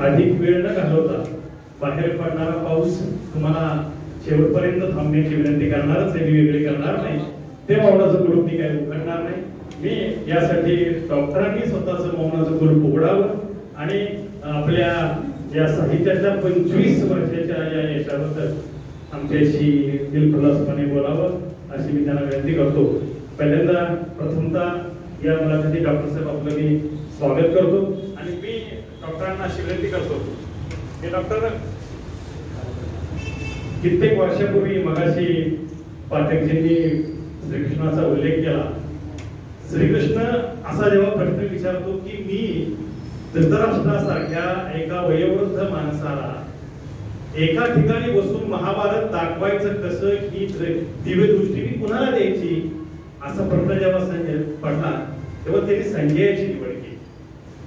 अधिक वेळ न घालवता बाहेर पडणारा पाऊस तुम्हाला शेवटपर्यंत थांबण्याची विनंती करणारच आहे मी वेगळी करणार नाही. ते मौनाचं कुलूप मी काही उघडणार नाही. मी यासाठी डॉक्टरांनी स्वतःचं मौनाचं कुलूप उघडावं आणि आपल्या या साहित्याच्या पंचवीस वर्षाच्या या यशाबद्दल आमच्याशी दिलखुलासपणे बोलावं अशी मी त्यांना विनंती करतो. पहिल्यांदा प्रथमतः या मुलाखती डॉक्टर साहेब आपलं मी स्वागत करतो. डॉक्टरांना अशी विनंती करतो. हे डॉक्टर कित्येक वर्षापूर्वी मगाशी पाठकजींनी श्रीकृष्णाचा उल्लेख केला. श्रीकृष्ण असा जेव्हा प्रश्न विचारतो की मी धृतराष्ट्रासारख्या एका वयोवृद्ध माणसाला एका ठिकाणी बसून महाभारत दाखवायचं कसं ही दिव्य दृष्टी मी कुणाला द्यायची? असा प्रश्न जेव्हा संजय पडला तेव्हा त्यांनी संजयाची निवड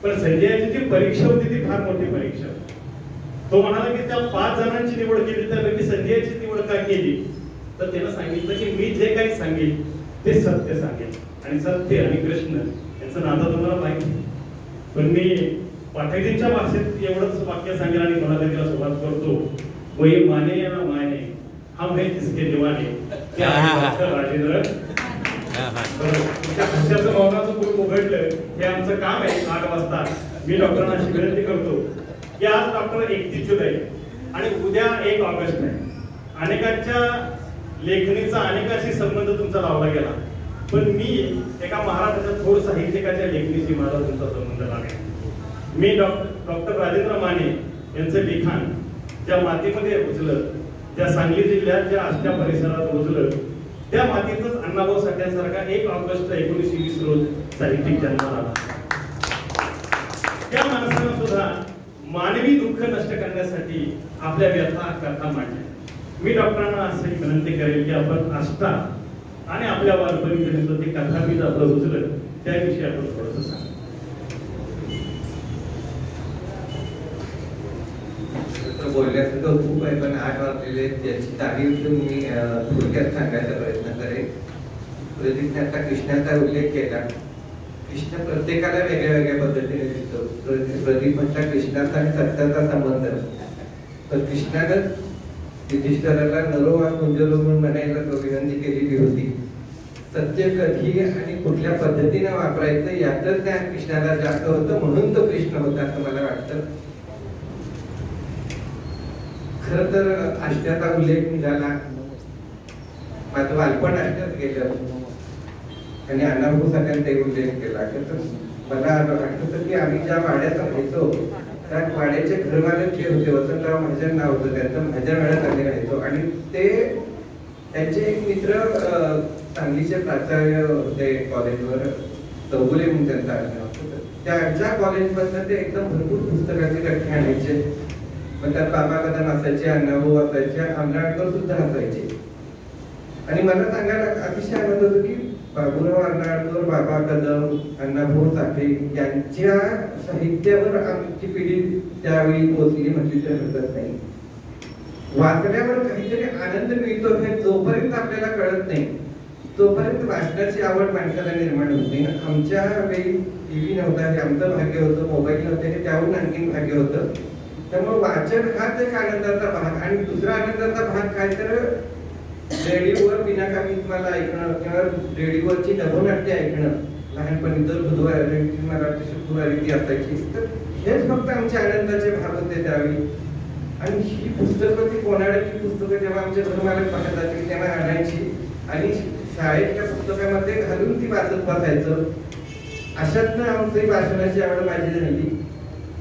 पण संजयाची जी परीक्षा होती ती फार मोठी परीक्षा. तो म्हणाला की त्या पाच जणांची निवड केली तर मी संजयाची निवड का केली तर त्यानं सांगितलं की मी जे काही सांगेन ते सत्य सांगेन आणि सत्य आणि कृष्ण यांचं नातं तुम्हाला माहिती. पण मी पाठकींच्या भाषेत एवढंच वाक्य सांगेन आणि मुलाखतीला सुरुवात करतो वही माने या ना माने हम है जिसके दिवाने राजेंद्र बरोबर. तुमच्या मौनाचं कुलूप उघडलं हे आमचं काम आहे आठ वाजता. मी डॉक्टरांना अशी विनंती करतो. की आज डॉक्टर एकतीस जुलै आणि उद्या एक ऑगस्ट आहे. अनेकांच्या लेखणीचा अनेकांशी संबंध तुमचा लावला गेला. पण मी एका महाराष्ट्राच्या थोर साहित्यिकाच्या लेखणीशी माझा तुमचा संबंध लागला मी डॉक्टर डॉक्टर राजेंद्र माने यांचं लिखाण ज्या मातीमध्ये रुजलं त्या सांगली जिल्ह्यात ज्या आष्ट्या परिसरात रुजलं त्या मातीतच अण्णाभाऊ साठ्यांसारखा एक ऑगस्ट एकोणीसशे वीस रोज साहित्यिक जन्माला आला. त्या माणसानं सुद्धा मानवी दुःख नष्ट करण्यासाठी आपल्या व्यथा कथा मांडल्या. मी डॉक्टरांना असं विनंती करेल की आपण असता आणि आपल्या वारपरीपर्यंत ते कथा मी आपलं रुजलं त्याविषयी आपण थोडंसं सांग. तर बोलण्यासारखं खूप आहे पण आठ वाजलेले त्याची तारीख मी थोडक्यात सांगायचा प्रयत्न करेन. प्रदीपने आता कृष्णाचा उल्लेख केला. कृष्ण प्रत्येकाला वेगळ्या वेगळ्या पद्धतीने दिसतो प्रदीप प्रदीप म्हटला कृष्णाचा आणि सत्याचा संबंध. तर कृष्णानं युधिष्ठराला नरो वा कुंजलो म्हणून म्हणायला तो विनंती केलेली होती. सत्य कधी आणि कुठल्या पद्धतीने वापरायचं यातच ज्ञान कृष्णाला जास्त होतं म्हणून तो कृष्ण होता असं मला वाटतं. खर तर आष्ट्याचा उल्लेख निघाला. माझं बालपण आष्ट्यात गेलं. आणि अण्णाभाऊ सगळ्यांचा उल्लेख केला. तर मला आठवतं की आम्ही ज्या वाड्यात राहायचो त्या वाड्याचे घरमालक जे होते वसंतराव महाजन नाव होतं त्यांचं महाजन वेळात आम्ही राहायचो आणि ते त्यांचे एक मित्र सांगलीचे प्राचार्य होते कॉलेजवर चौगुले म्हणून त्यांचं आडनाव होतं. त्यांच्या कॉलेजमधनं ते एकदम भरपूर पुस्तकाचे कठ्ठे आणायचे. मग त्यात बाबा कदम असायचे अण्णाभाऊ असायचे आंबेडकर सुद्धा असायचे. आणि मला सांगायला अतिशय आनंद होतो की बाबुराव अर्नाळकर बाबा कदम अण्णाभाऊ साठे यांच्या साहित्यावर आमची पिढी त्यावेळी पोहोचली म्हणजे हरकत नाही. वाचण्यावर काहीतरी आनंद मिळतो हे जोपर्यंत आपल्याला कळत नाही तोपर्यंत वाचनाची आवड माणसाला निर्माण होते. आमच्या वेळी टीव्ही नव्हता हे आमचं भाग्य होतं मोबाईल नव्हते हे त्याहून आणखीन भाग्य होतं. त्यामुळे वाचन हाच एक आनंदाचा भाग. आणि दुसरा आनंदाचा भाग काय तर रेडिओवर बिनाकामी तुम्हाला ऐकणं किंवा रेडिओवरची नभोनाट्य ऐकणं लहानपणी दर बुधवारी मराठी शुक्रवारी ती असायची. तर हेच फक्त आमच्या आनंदाचे भाग होते त्यावेळी. आणि ही पुस्तकं ती कोणाड्याची पुस्तकं जेव्हा आमच्या घरमालक पाहत जातील तेव्हा आणायची. आणि शाळेतल्या पुस्तकामध्ये घालून ती वाचत बसायचं. अशातनं आमची वाचनाची आवड माझी झाली.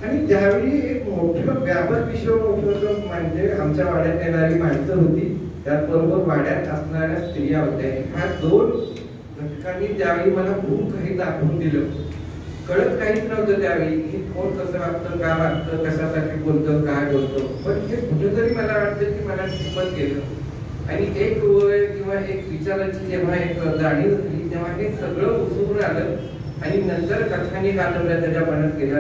आणि त्यावेळी एक मोठं व्यापक विश्व मोठं म्हणजे आमच्या वाड्यात येणारी माणसं होती. त्याचबरोबर वाड्यात असणाऱ्या स्त्रिया होत्या. ह्या दोन घटकांनी त्यावेळी मला खूप काही दाखवून दिलं कळत काहीच नव्हतं त्यावेळी की कोण कसं वागतं का वागतं कशासाठी बोलतं काय बोलतं. पण हे कुठेतरी मला वाटतं की मला किंमत केलं आणि एक वय किंवा एक विचाराची जेव्हा एक जाणीव झाली तेव्हा हे सगळं उसरून आलं आणि नंतर कथाने कादंबऱ्या त्याच्या मनात गेल्या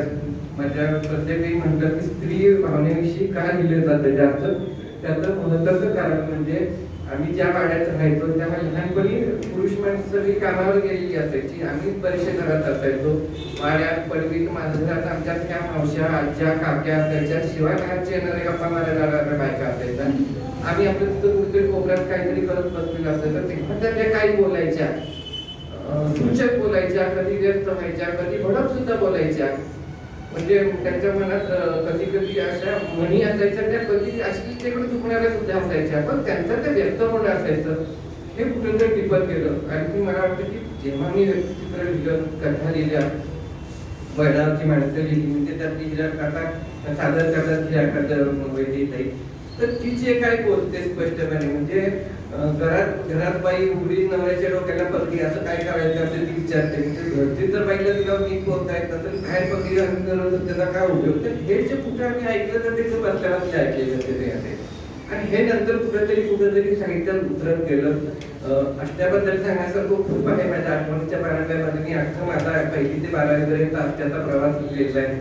माझ्या प्रत्येकही म्हटलं की स्त्री भावनेविषयी काय लिहिलं जातं जास्त त्याचं महत्वाचं कारण म्हणजे आम्ही ज्या वाड्यात राहायचो तेव्हा लहानपणी पुरुष माणसं ही कामावर गेलेली असायची. आम्ही बरेचशे घरात असायचो. वाड्यात पडवीत माझ्यात आमच्या त्या मावश्या आजच्या काक्या असायच्या शिवाय बाहेरचे येणारे गप्पा मारायला लागणाऱ्या बायका असायच्या. आम्ही आपल्या तिथं कुठेतरी कोपऱ्यात काहीतरी करत बसलेलं असायचं. तेव्हा त्या काही बोलायच्या. अं, सूचक बोलायच्या कधी व्यक्त व्हायच्या कधी भडक सुद्धा बोलायच्या. म्हणजे त्यांच्या मनात कधी कधी अशा म्हणी असायच्या त्या कधी अश्लीलतेकडे चुकणाऱ्या सुद्धा असायच्या. पण त्यांचं ते व्यक्त होणं असायचं. हे कुठेतरी टिपत गेलं. आणि मला वाटतं की जेव्हा मी व्यक्तिचित्र लिहिलं कथा लिहिल्या वडिलांची माणसं लिहिली म्हणजे त्यात लिहिल्या कथा सादर करतात ही एखाद्या वैदिक तर ती जे काय बोलते स्पष्टपणे. म्हणजे घरात घरात बाई उघडी नवऱ्याच्या डोक्याला पगडी असं काय करायचं असेल ती विचारते. म्हणजे घरची जर बाईला तिला नीट बोलता येत नसेल बाहेर पगडी घालून जर तर त्याचा काय उपयोग? तर हे जे कुठे आम्ही ऐकलं तर ते बसल्यावर ते ऐकलेलं ते ते आहे. आणि हे नंतर कुठेतरी कुठेतरी साहित्यात उतरत गेलं. अष्ट्याबद्दल सांगण्यासारखं खूप आहे माझ्या आठवणीच्या पानामध्ये मी अख्खा माझा पहिली ते बारावीपर्यंत अष्ट्याचा प्रवास लिहिलेला आहे.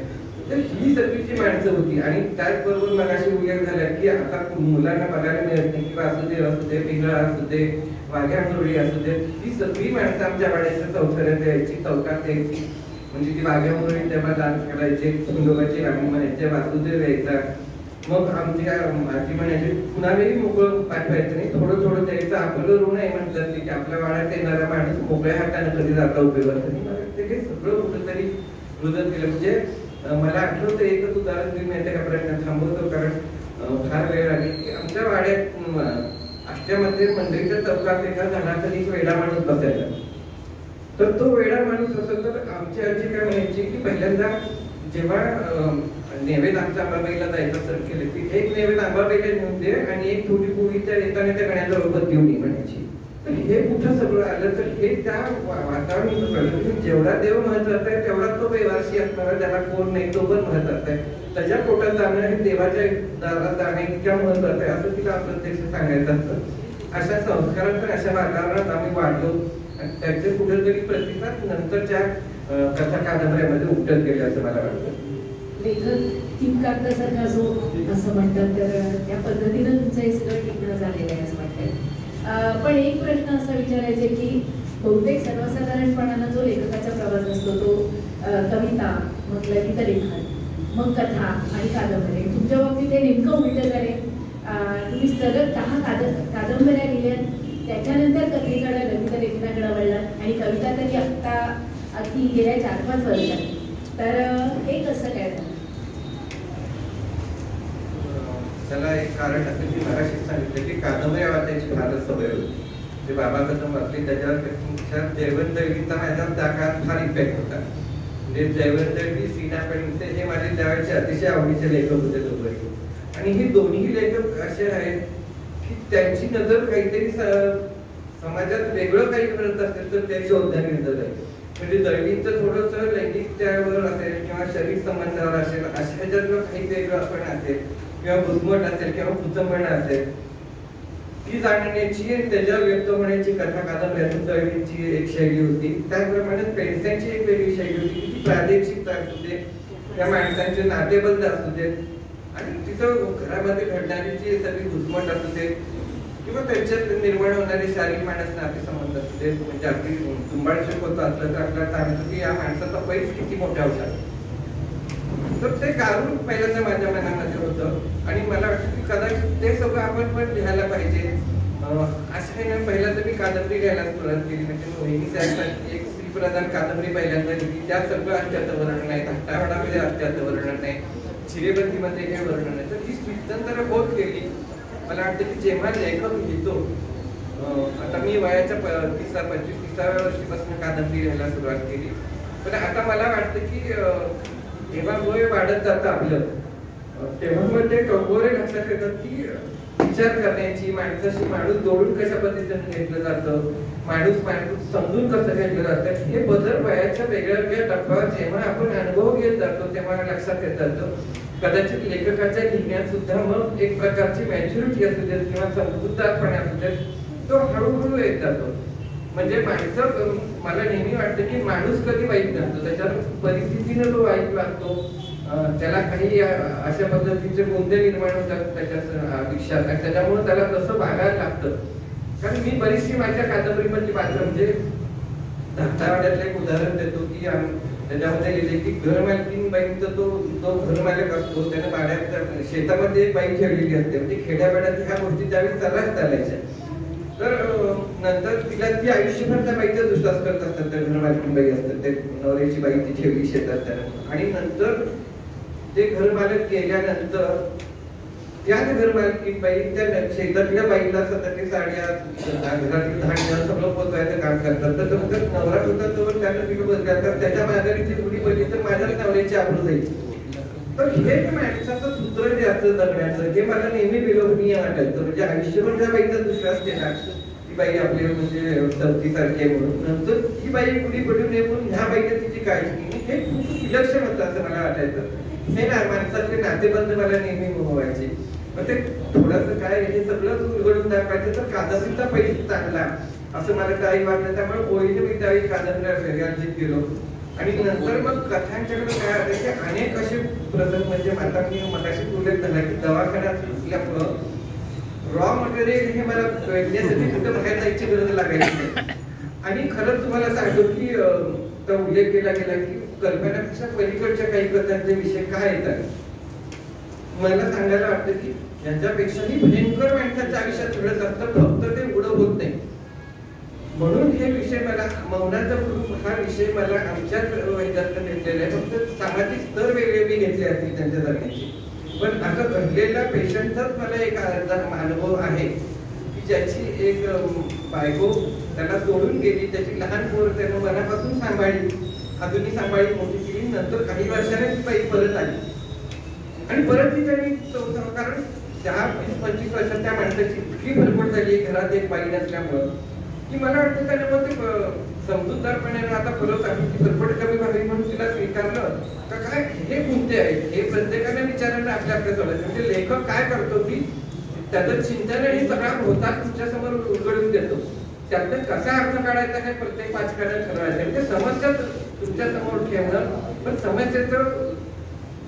तर ही सगळी जी माणसं होती. आणि त्याचबरोबर मगाशी उल्लेख झाला की आता मुलांना बघायला मिळत नाही किंवा असू दे असू दे पिंगळा असू दे वाघ्या मुरळी असू दे ही सगळी माणसं आमच्या वाड्याच्या चौथऱ्यात यायची चौकात यायची. म्हणजे ती वाघ्या मुरळी तेव्हा डान्स करायचे खंडोबाची राणी म्हणायचे वासुदेव यायचा मग आमची काय म्हणायचे म्हणायची कुणालाही मोकळं पाठवायचं नाही. थोडं थोडं द्यायचं आपलं ऋण आहे म्हणतात की आपल्या वाड्यात येणारा माणूस मोकळ्या हाताने कधी जाता उपयोगात नाही. ते सगळं कुठंतरी रुजत केलं म्हणजे मला आठवतं एकच उदाहरण तुम्ही माहिती का प्रयत्न थांबवतो कारण फार वेळ आली. की आमच्या वाड्यात अं, अष्ट्यामध्ये मंदिरच्या चौकात एका झाडाखाली एक वेडा माणूस बसायचा तर तो वेडा माणूस असेल तर आमची आजी काय म्हणायची की पहिल्यांदा जेव्हा अं, नैवेद्य आमच्या अंबाबाईला जायचं सर केलं की एक नैवेद्य अंबाबाईला घेऊन दे आणि एक थोडी पोळी त्या येताना त्या गण्याचा रोबत घेऊन ये म्हणायची. तर हे कुठं सगळं आलं? तर हे त्या वातावरण जेवढा देव महत्त्वाचा आहे तेवढा तो बेवारशी असणारा त्याला कोण नाही तो पण महत्त्वाचा आहे. त्याच्या पोटात जाणं हे देवाच्या दारात जाणं इतक्या महत्वाचं आहे असं तिला प्रत्यक्ष सांगायचं असतं. अशा संस्कारात तर अशा वातावरणात आम्ही वाढलो. त्याचे कुठेतरी प्रतिसाद नंतरच्या कथा कादंबऱ्यामध्ये उपटत गेले असं मला वाटतं. लेखक टीम कागदासारखा असं म्हणतात तर त्या पद्धतीनं तुमचं हे सगळं टिकणं झालेलं आहे असं वाटतं पण एक प्रश्न असा विचारायचा की बहुतेक सर्वसाधारणपणानं जो लेखकाचा प्रवास असतो तो कविता मग ललित लेखन मग कथा आणि कादंबरी. तुमच्या बाबतीत हे नेमकं उलट झाले तुम्ही सलग दहा काद कादंबऱ्या लिहिल्यात त्याच्यानंतर कथेकडे ललित लेखनाकडे वळलात आणि कविता तरी आत्ता अगदी गेल्या चार पाच वर्षात. तर हे कसं काय झालं? त्याला एक कारण असं की मराठीत सांगितलं की कादंबऱ्या वाचायची फारच सवय होती. ते बाबा कदम वाचली त्याच्यावर त्याच्या जयवंत दळवीचा माझ्या त्या काळात फार इफेक्ट होता. म्हणजे जयवंत दळवी सीना पेंडसे हे माझे त्यावेळेचे अतिशय आवडीचे लेखक होते दोघंही. आणि हे दोन्ही लेखक असे आहेत की त्यांची नजर काहीतरी समाजात वेगळं काही करत असेल तर त्याची औद्यानिक नजर आहे म्हणजे दळवींचं थोडस लैंगिकतेवर असेल किंवा शरीर संबंधावर असेल अशा ह्याच्यातलं काही वेगळं पण असेल. किंवा घुसमट असेल किंवा कुचंबण असेल ती जाणण्याची त्याच्यावर व्यक्त होण्याची कथा कादंबऱ्यातून दळवींची एक शैली होती. त्याचप्रमाणे पेन्सेंची एक वेगळी शैली होती की ती प्रादेशिक असू दे त्या माणसांचे नातेबंद असू देत आणि तिथं घरामध्ये घडणारी जी सगळी घुसमट असू दे किंवा त्याच्यात निर्माण होणारे शारीरिक माणस नातेसंबंध असू दे म्हणजे अगदी तुंबाळशक होतं असलं तर आपल्याला सांगतो की या माणसाचा पैस किती मोठा होता? तर ते गारून पहिल्यांदा माझ्या मनामध्ये होतं. आणि मला वाटतं की कदाचित ते सगळं आपण पण लिहायला पाहिजे. असं आहे ना पहिल्यांदा मी कादंबरी घ्यायला सुरुवात केली. म्हणजे मोहिनी साहेबांची एक स्त्रीप्रधान कादंबरी पहिल्यांदा लिहिली. त्यात सगळं अष्ट्याचं वर्णन आहे. धाटावाडामध्ये अष्ट्याचं वर्णन आहे. शिरेबंदीमध्ये हे वर्णन आहे. तर ती स्वितंत्र होत गेली मला वाटतं की जेव्हा लेखक लिहितो आता मी वयाच्या प- तिसा पंचवीस तिसाव्या वर्षीपासून कादंबरी लिहायला सुरुवात केली. पण आता मला वाटतं की जेव्हा वय वाढत जातं आपलं. तेव्हा मग ते कंगोरे घातल्या करतात की विचार करण्याची माणसाशी माणूस जोडून कशा पद्धतीने घेतलं जातं माणूस माणूस समजून कसं घेतलं जातं हे बदल वयाच्या वेगळ्या वेगळ्या टप्प्यावर जेव्हा आपण अनुभव घेत जातो तेव्हा लक्षात येत जातं. कदाचित लेखकाच्या लिहिण्यात सुद्धा मग एक प्रकारची मॅच्युरिटी असू देत किंवा समजूतदारपणे असू देत तो हळूहळू येत जातो. म्हणजे माणसं मला नेहमी वाटतं की माणूस कधी वाईट नसतो त्याच्यावर परिस्थितीनं तो वाईट लागतो त्याला काही अशा पद्धतीचे गुंते निर्माण होतात त्याच्या आयुष्यात. आणि त्याच्यामुळे त्याला तसं वागायला लागतं. कारण मी बरीचशी माझ्या कादंबरीमधली पात्र म्हणजे धाकटावाड्यातलं एक उदाहरण देतो की त्याच्यामध्ये लिहिले की घर मालकीन बाईंचा तो जो घर मालक असतो. त्याने भाड्यात शेतामध्ये एक बाईक ठेवलेली असते. म्हणजे खेड्यापाड्यात ह्या गोष्टी त्यावेळी सर्रास चालायच्या. तर नंतर तिला ती आयुष्यभर त्या बाईचा दुश्वास करत असतात त्या घरमालकीन बाई असतात ते नवऱ्याची बाई ती ठेवली शेतात त्या आणि नंतर ते घर मालक गेल्यानंतर त्याच घर बाई त्या शेतातल्या बाईला स्वतःची साड्या घरातील धान्य सगळं पोचवायचं काम करतात. तर नवरा होता तो त्यानं तिकडे बदलतात त्याच्या माघारी ती मुली पडली तर माझ्याच नवऱ्याची आवड जाईल. तर हे जे माणसाचं सूत्र जे असतं जगण्याचं जे मला नेहमी विलोभनीय वाटायचं म्हणजे आयुष्यभर त्या बाईचा विश्वास केला. ती बाई आपली म्हणजे चौथी सारखी आहे म्हणून. नंतर ही बाई उडी पडू नये म्हणून ह्या बाईने तिची काळजी केली. हे खूप विलक्षण होतं असं मला वाटायचं. हे ना माणसातले नातेबंध मला नेहमी मोहवायचे मग ते थोडस काय हे सगळं उलगडून दाखवायचं तर कादंबरीचा पैसे चांगला. असं मला काही वाटलं त्यामुळे ओळीने मी त्यावेळी कादंबऱ्या वेगळ्यात गेलो आणि नंतर मग कथांच्याकडे काय आलं की अनेक असे प्रसंग म्हणजे आता मी मगाशी उल्लेख झाला की दवाखान्यात असल्यामुळं रॉ मटेरियल हे मला भेटण्यासाठी कुठं बाहेर जायची गरज लागायची नाही. आणि खरंच तुम्हाला सांगतो की तो उल्लेख केला गेला की कल्पनापेक्षा पलीकडच्या काही कथांचे विषय काय येतात? मला सांगायला वाटतं की यांच्यापेक्षाही भयंकर माणसाच्या आयुष्यात घडत असतं फक्त ते उडं होत नाही. म्हणून हे विषय मला मौनाचा कुटुंब हा विषय मला आमच्याच वैद्यात घेतलेला आहे. फक्त सामाजिक स्तर वेगळे मी घेतले असतील त्यांच्या जगण्याची पण असं घडलेला पेशंटचाच मला एक अनुभव आहे की ज्याची एक बायको त्याला सोडून गेली त्याची लहान पोर त्यानं मनापासून सांभाळली. अजूनही सांभाळी मोठी केली नंतर काही वर्षाने ती बाई परत आली. आणि परत ती त्यांनी कारण दहा वीस पंचवीस वर्षात त्या माणसाची इतकी भरपूर झाली घरात एक बाई नसल्यामुळं. की मला वाटतं त्याने मग ते समजूतदारपणे आता परत आम्ही की भरपट कमी व्हावी म्हणून तिला स्वीकारलं तर काय हे कोणते आहेत. हे प्रत्येकाने विचारायला आपल्या आपल्या सोडायचं म्हणजे लेखक काय करतो की त्याचं चिंतन हे सगळा होतात तुमच्यासमोर उलगडून देतो. त्यातनं कसा अर्थ काढायचा हे प्रत्येक वाचकाने ठरवायचं म्हणजे समस्या तुमच्यासमोर ठेवणं पण समस्येचं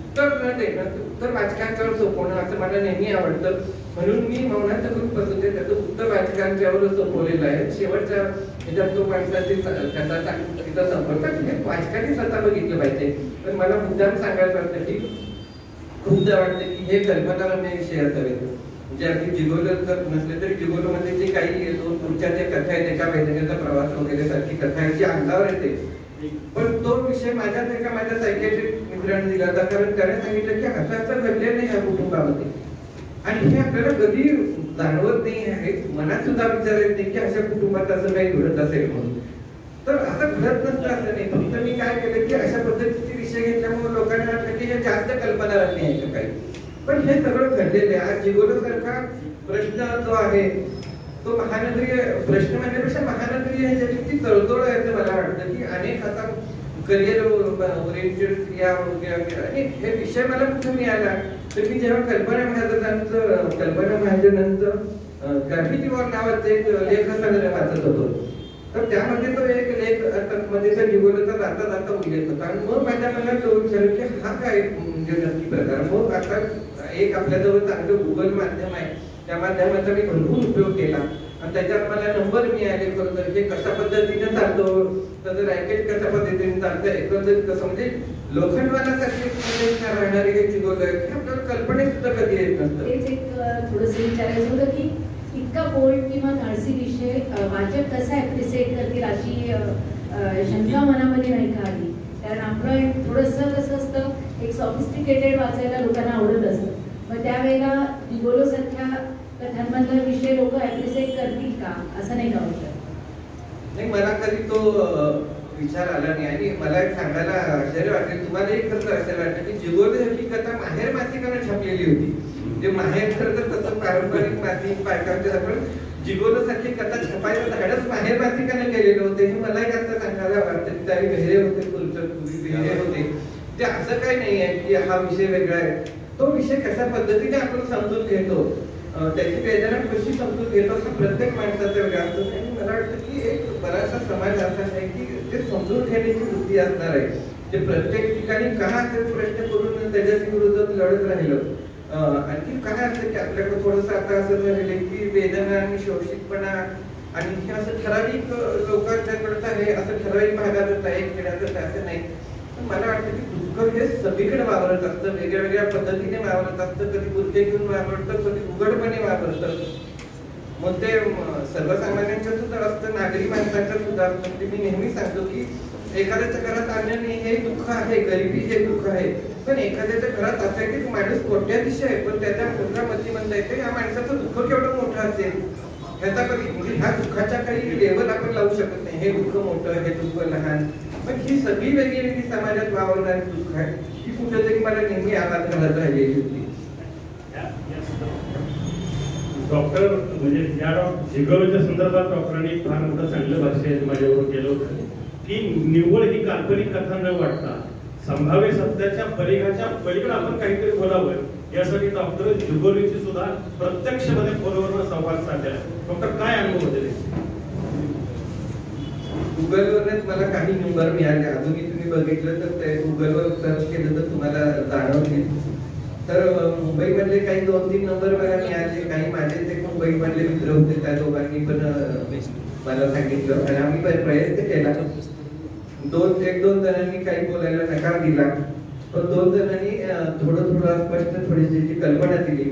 उत्तर न देणं उत्तर वाचकांच्यावर सोपवणं असं मला नेहमी आवडतं. म्हणून मी मौनाचं ग्रुप बसून त्याचं उत्तर वाचकांच्यावर संपवलेलं आहे. शेवटच्या ह्याच्यात तो माणसाची त्याचा तिचा संपर्क हे वाचकांनी म्हणजे स्वतः बघितलं पाहिजे. पण मला मुद्दाम सांगायचं वाटतं की खूपदा वाटतं की हे कल्पनारम्य विषय असावेत म्हणजे अगदी जिगोलो जर नसले तरी जिगोलोमध्ये जे काही दोन पुढच्या जे कथा आहेत एका वैद्यकाचा प्रवास वगैरे सारखी कथा आहे जी अंगावर येते. पण तो विषय माझ्याच एका माझ्या सायकेट्रिक मित्राने दिला होता. कारण त्याने सांगितलं की हसाचं घडले नाही ह्या कुटुंबामध्ये. आणि हे आपल्याला कधी जाणवत नाही आहे मनात सुद्धा विचार येत नाही की अशा कुटुंबात असं काही घडत असेल म्हणून. तर असं घडत नसतं असं नाही. फक्त मी काय केलं की अशा पद्धतीचे विषय घेतल्यामुळे लोकांना वाटलं की हे जास्त कल्पना नाही आहे काही. पण हे सगळं घडलेलं आहे. आज जीवनासारखा प्रश्न जो आहे तो महानगरीय प्रश्न म्हणण्यापेक्षा महानगरीय ह्याच्याची तळतोड आहे असं मला वाटतं की अनेक आता करिअर ओरिएंटेड या वगैरे आणि हे विषय मला कुठे मिळाला? तर मी जेव्हा कल्पना महाजनांचं कल्पना महाजनांचं ग्राफिटी वॉर नावाचं एक लेख वाचत होतो. तर त्यामध्ये तो एक लेख अर्थात मध्ये त्या जिगोलोचा जाता जाता उल्लेख होता. आणि मग माझ्या मला तो विचार की हा काय म्हणजे नक्की प्रकार? मग आता एक आपल्याजवळ चांगलं गुगल माध्यम आहे. त्या माध्यमाचा मी भरपूर उपयोग केला. आणि त्याच्यात मला नंबर मिळाले खरं तर कशा पद्धतीने चालतो त्याचं रॅकेट कशा पद्धतीने चालतं एकंदरीत कसं म्हणजे लोखंडवाल्यासाठी राहणारे हे जिगोल हे आपल्याला कल्पनेत सुद्धा कधी येत नसतं तेच एक थोडस विचारायचं होतं की इतका बोल्ड किंवा धाडसी विषय वाचक कसा ऍप्रिसिएट करतील अशी शंका मनामध्ये नाही का आली? कारण आपलं थोडस कसं असतं एक सॉफिस्टिकेटेड वाचायला लोकांना आवडत असतं. मग त्यावेळेला डिगोलो सारख्या कथांमधला विषय लोक ऍप्रिसिएट करतील का? असं नाही का वाटत? नाही मला कधी तो विचार आला नाही. आणि मला एक सांगायला आश्चर्य वाटेल. तुम्हाला एक खरं आश्चर्य वाटेल की जिगोली ही कथा माहेर मासिकाने छापलेली होती. ते माहेर खरं तर तसं पारंपरिक मासिक बायकांचे आपण जिगोलो सारखी कथा छपायचं धाडस माहेर मासिकाने केलेलं होते. हे मला जास्त सांगायला वाटतं त्यावेळी बेहरे होते कुलचंद बेहरे होते. ते असं काही नाही आहे की हा विषय वेगळा आहे. तो विषय कशा पद्धतीने आपण समजून घेतो? त्याची वेदना कशी समजून घेत असं प्रत्येक माणसाचा वेगळं असतं. आणि मला वाटतं की एक बराचसा समाज असा आहे की ते समजून घेण्याची वृत्ती असणार आहे ते प्रत्येक ठिकाणी का असेल प्रश्न करून त्याच्याशी विरोधात लढत राहिलं. आणखी काय असतं की आपल्याकडे थोडस आता असं झालेलं आहे की वेदना आणि शोषितपणा आणि हे असं ठराविक लोकांच्याकडचं आहे असं ठराविक भागातच आहे खेड्यातच असं नाही. मला वाटतं की दुःख हे सगळीकडे वावरत असतं. वेगळ्या वेगळ्या पद्धतीने वावरत असतं. कधी बुरके घेऊन वापरतं कधी उघडपणे वावरतं मग ते सर्वसामान्यांच्या सुद्धा असतं नागरी माणसाच्या सुद्धा असतं. म्हणजे मी नेहमी सांगतो की एखाद्याच्या घरात अन्न नाही हे दुःख आहे गरिबी हे दुःख आहे. पण एखाद्याच्या घरात असं आहे की तो माणूस आहे पण त्याच्या मुलगा मती येते या माणसाचं दुःख केवढं मोठं असेल? ह्याचा कधी म्हणजे ह्या दुःखाच्या काही लेवल आपण लावू शकत नाही. हे दुःख मोठं हे दुःख लहान. पण ही सगळी वेगळी वेगळी समाजात वावरणारी दुःख आहे. ही कुठेतरी मला नेहमी आवाज घालत राहिलेली होती डॉक्टर म्हणजे या डॉक्टर संदर्भात डॉक्टरांनी फार मोठं चांगलं भाष्य माझ्यावर केलं होतं की निव्वळ ही काल्पनिक कथा न वाटता संभाव्य सत्याच्या परिघाच्या पलीकडे आपण काहीतरी बोलावं यासाठी डॉक्टर जुगोलीची सुद्धा प्रत्यक्षपणे फोनवरनं संवाद साधला. डॉक्टर काय अनुभव होते गुगलवरच मला काही नंबर मिळाले. अजूनही तुम्ही बघितलं तर ते गुगलवर सर्च केलं तर तुम्हाला जाणवतील. तर मुंबईमधले काही दोन तीन नंबर मला मिळाले. काही माझे ते मुंबईमधले मित्र होते. त्या दोघांनी पण मला सांगितलं. आणि आम्ही प्रयत्न केला. दोन एक दोन जणांनी काही बोलायला नकार दिला. पण दोन जणांनी थोडं थोडं स्पष्ट थोडीशी जी कल्पना दिली.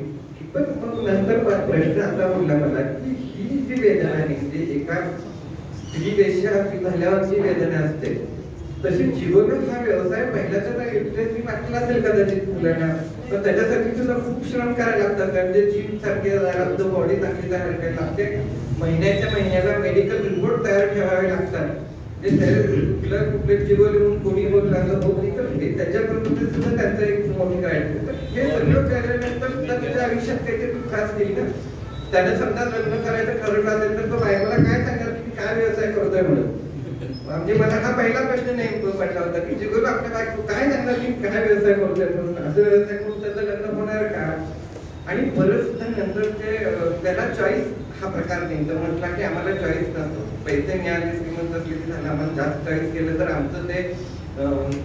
पण मग नंतर प्रश्न असा उरला मला की ही जी वेदना आहे एका ही वेश्या झाल्यावरची वेदना असते. तशी जीवनच हा व्यवसाय पहिल्याचा तर मी वाटला असेल कदाचित मुलांना. पण त्याच्यासाठी सुद्धा खूप श्रम करायला लागतात. म्हणजे जिम सारखे लागतं बॉडी चांगली तयार करायला लागते. महिन्याच्या महिन्याला मेडिकल रिपोर्ट तयार ठेवावे लागतात. ते त्या- कुठलं कुठले जीवन कोणी बोल लागलं हो नाही. तर त्याच्याबरोबर सुद्धा त्यांचं एक मोठी काय तर हे सगळं केल्यानंतर सुद्धा त्याच्या आयुष्यात काहीतरी त्रास देईल ना. त्याने समजा लग्न करायचं ठरवलं असेल तर तो बायकोला काय सांगाल काय व्यवसाय करतोय म्हणून? म्हणजे मला हा पहिला प्रश्न नाही पडला होता की जिगोल आपल्या बायको काय सांगणार की काय व्यवसाय करतोय म्हणून? असं व्यवसाय करून त्याचं लग्न होणार का? आणि परत सुद्धा नंतर ते त्याला चॉईस हा प्रकार नाही तर म्हटला की आम्हाला चॉईस नसतो. पैसे मिळाले श्रीमंत असले की झालं. आम्हाला जास्त चॉईस केलं तर आमचं ते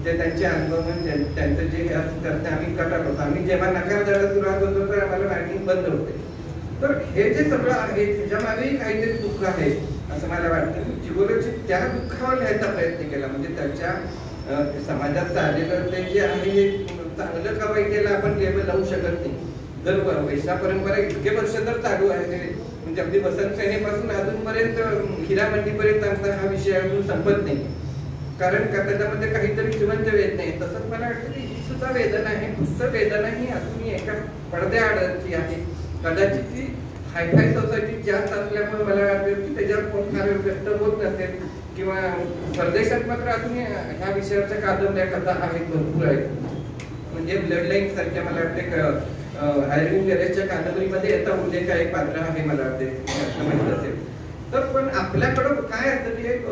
ते त्यांचे अनुभव म्हणजे त्यांचं जे असं असतं आम्ही कटात होतो. आम्ही जेव्हा नकार द्यायला सुरुवात होतो तर आम्हाला बँकिंग बंद होते. तर हे जे सगळं आहे त्याच्या मागेही काहीतरी दुःख आहे. असं मला वाटतं. जिगोलोची त्या दुःखावर लिहायचा प्रयत्न केला. म्हणजे त्याच्या समाजात चाललेलं ते जे आहे चांगलं का वाईट आपण लेबल लावू शकत नाही. जर व- परंपरा इतके वर्ष तर चालू आहे. म्हणजे अगदी वसंत सेनेपासून अजूनपर्यंत अं, हिरामंडीपर्यंत आमचा हा विषय अजून संपत नाही. कारण का त्याच्यामध्ये काहीतरी जिवंत वेदना आहे तसंच मला वाटतं की ही सुद्धा वेदना आहे पुस्तक वेदना ही अजूनही एका पडद्याआडची आहे. कदाचित ती हायफाय सोसायटी जास्त असल्यामुळे मला वाटतं की त्याच्यावर कोण फार व्यक्त होत नसेल किंवा परदेशात मात्र अजून ह्या विषयाच्या कादंबऱ्या कथा आहेत भरपूर आहेत. म्हणजे ब्लड लाईन सारख्या मला वाटते आयरिन गॅरेजच्या कादंबरीमध्ये याचा उल्लेख आहे पात्र आहे मला वाटते असं माहीत असेल. तर पण आपल्याकडं काय असतं की एक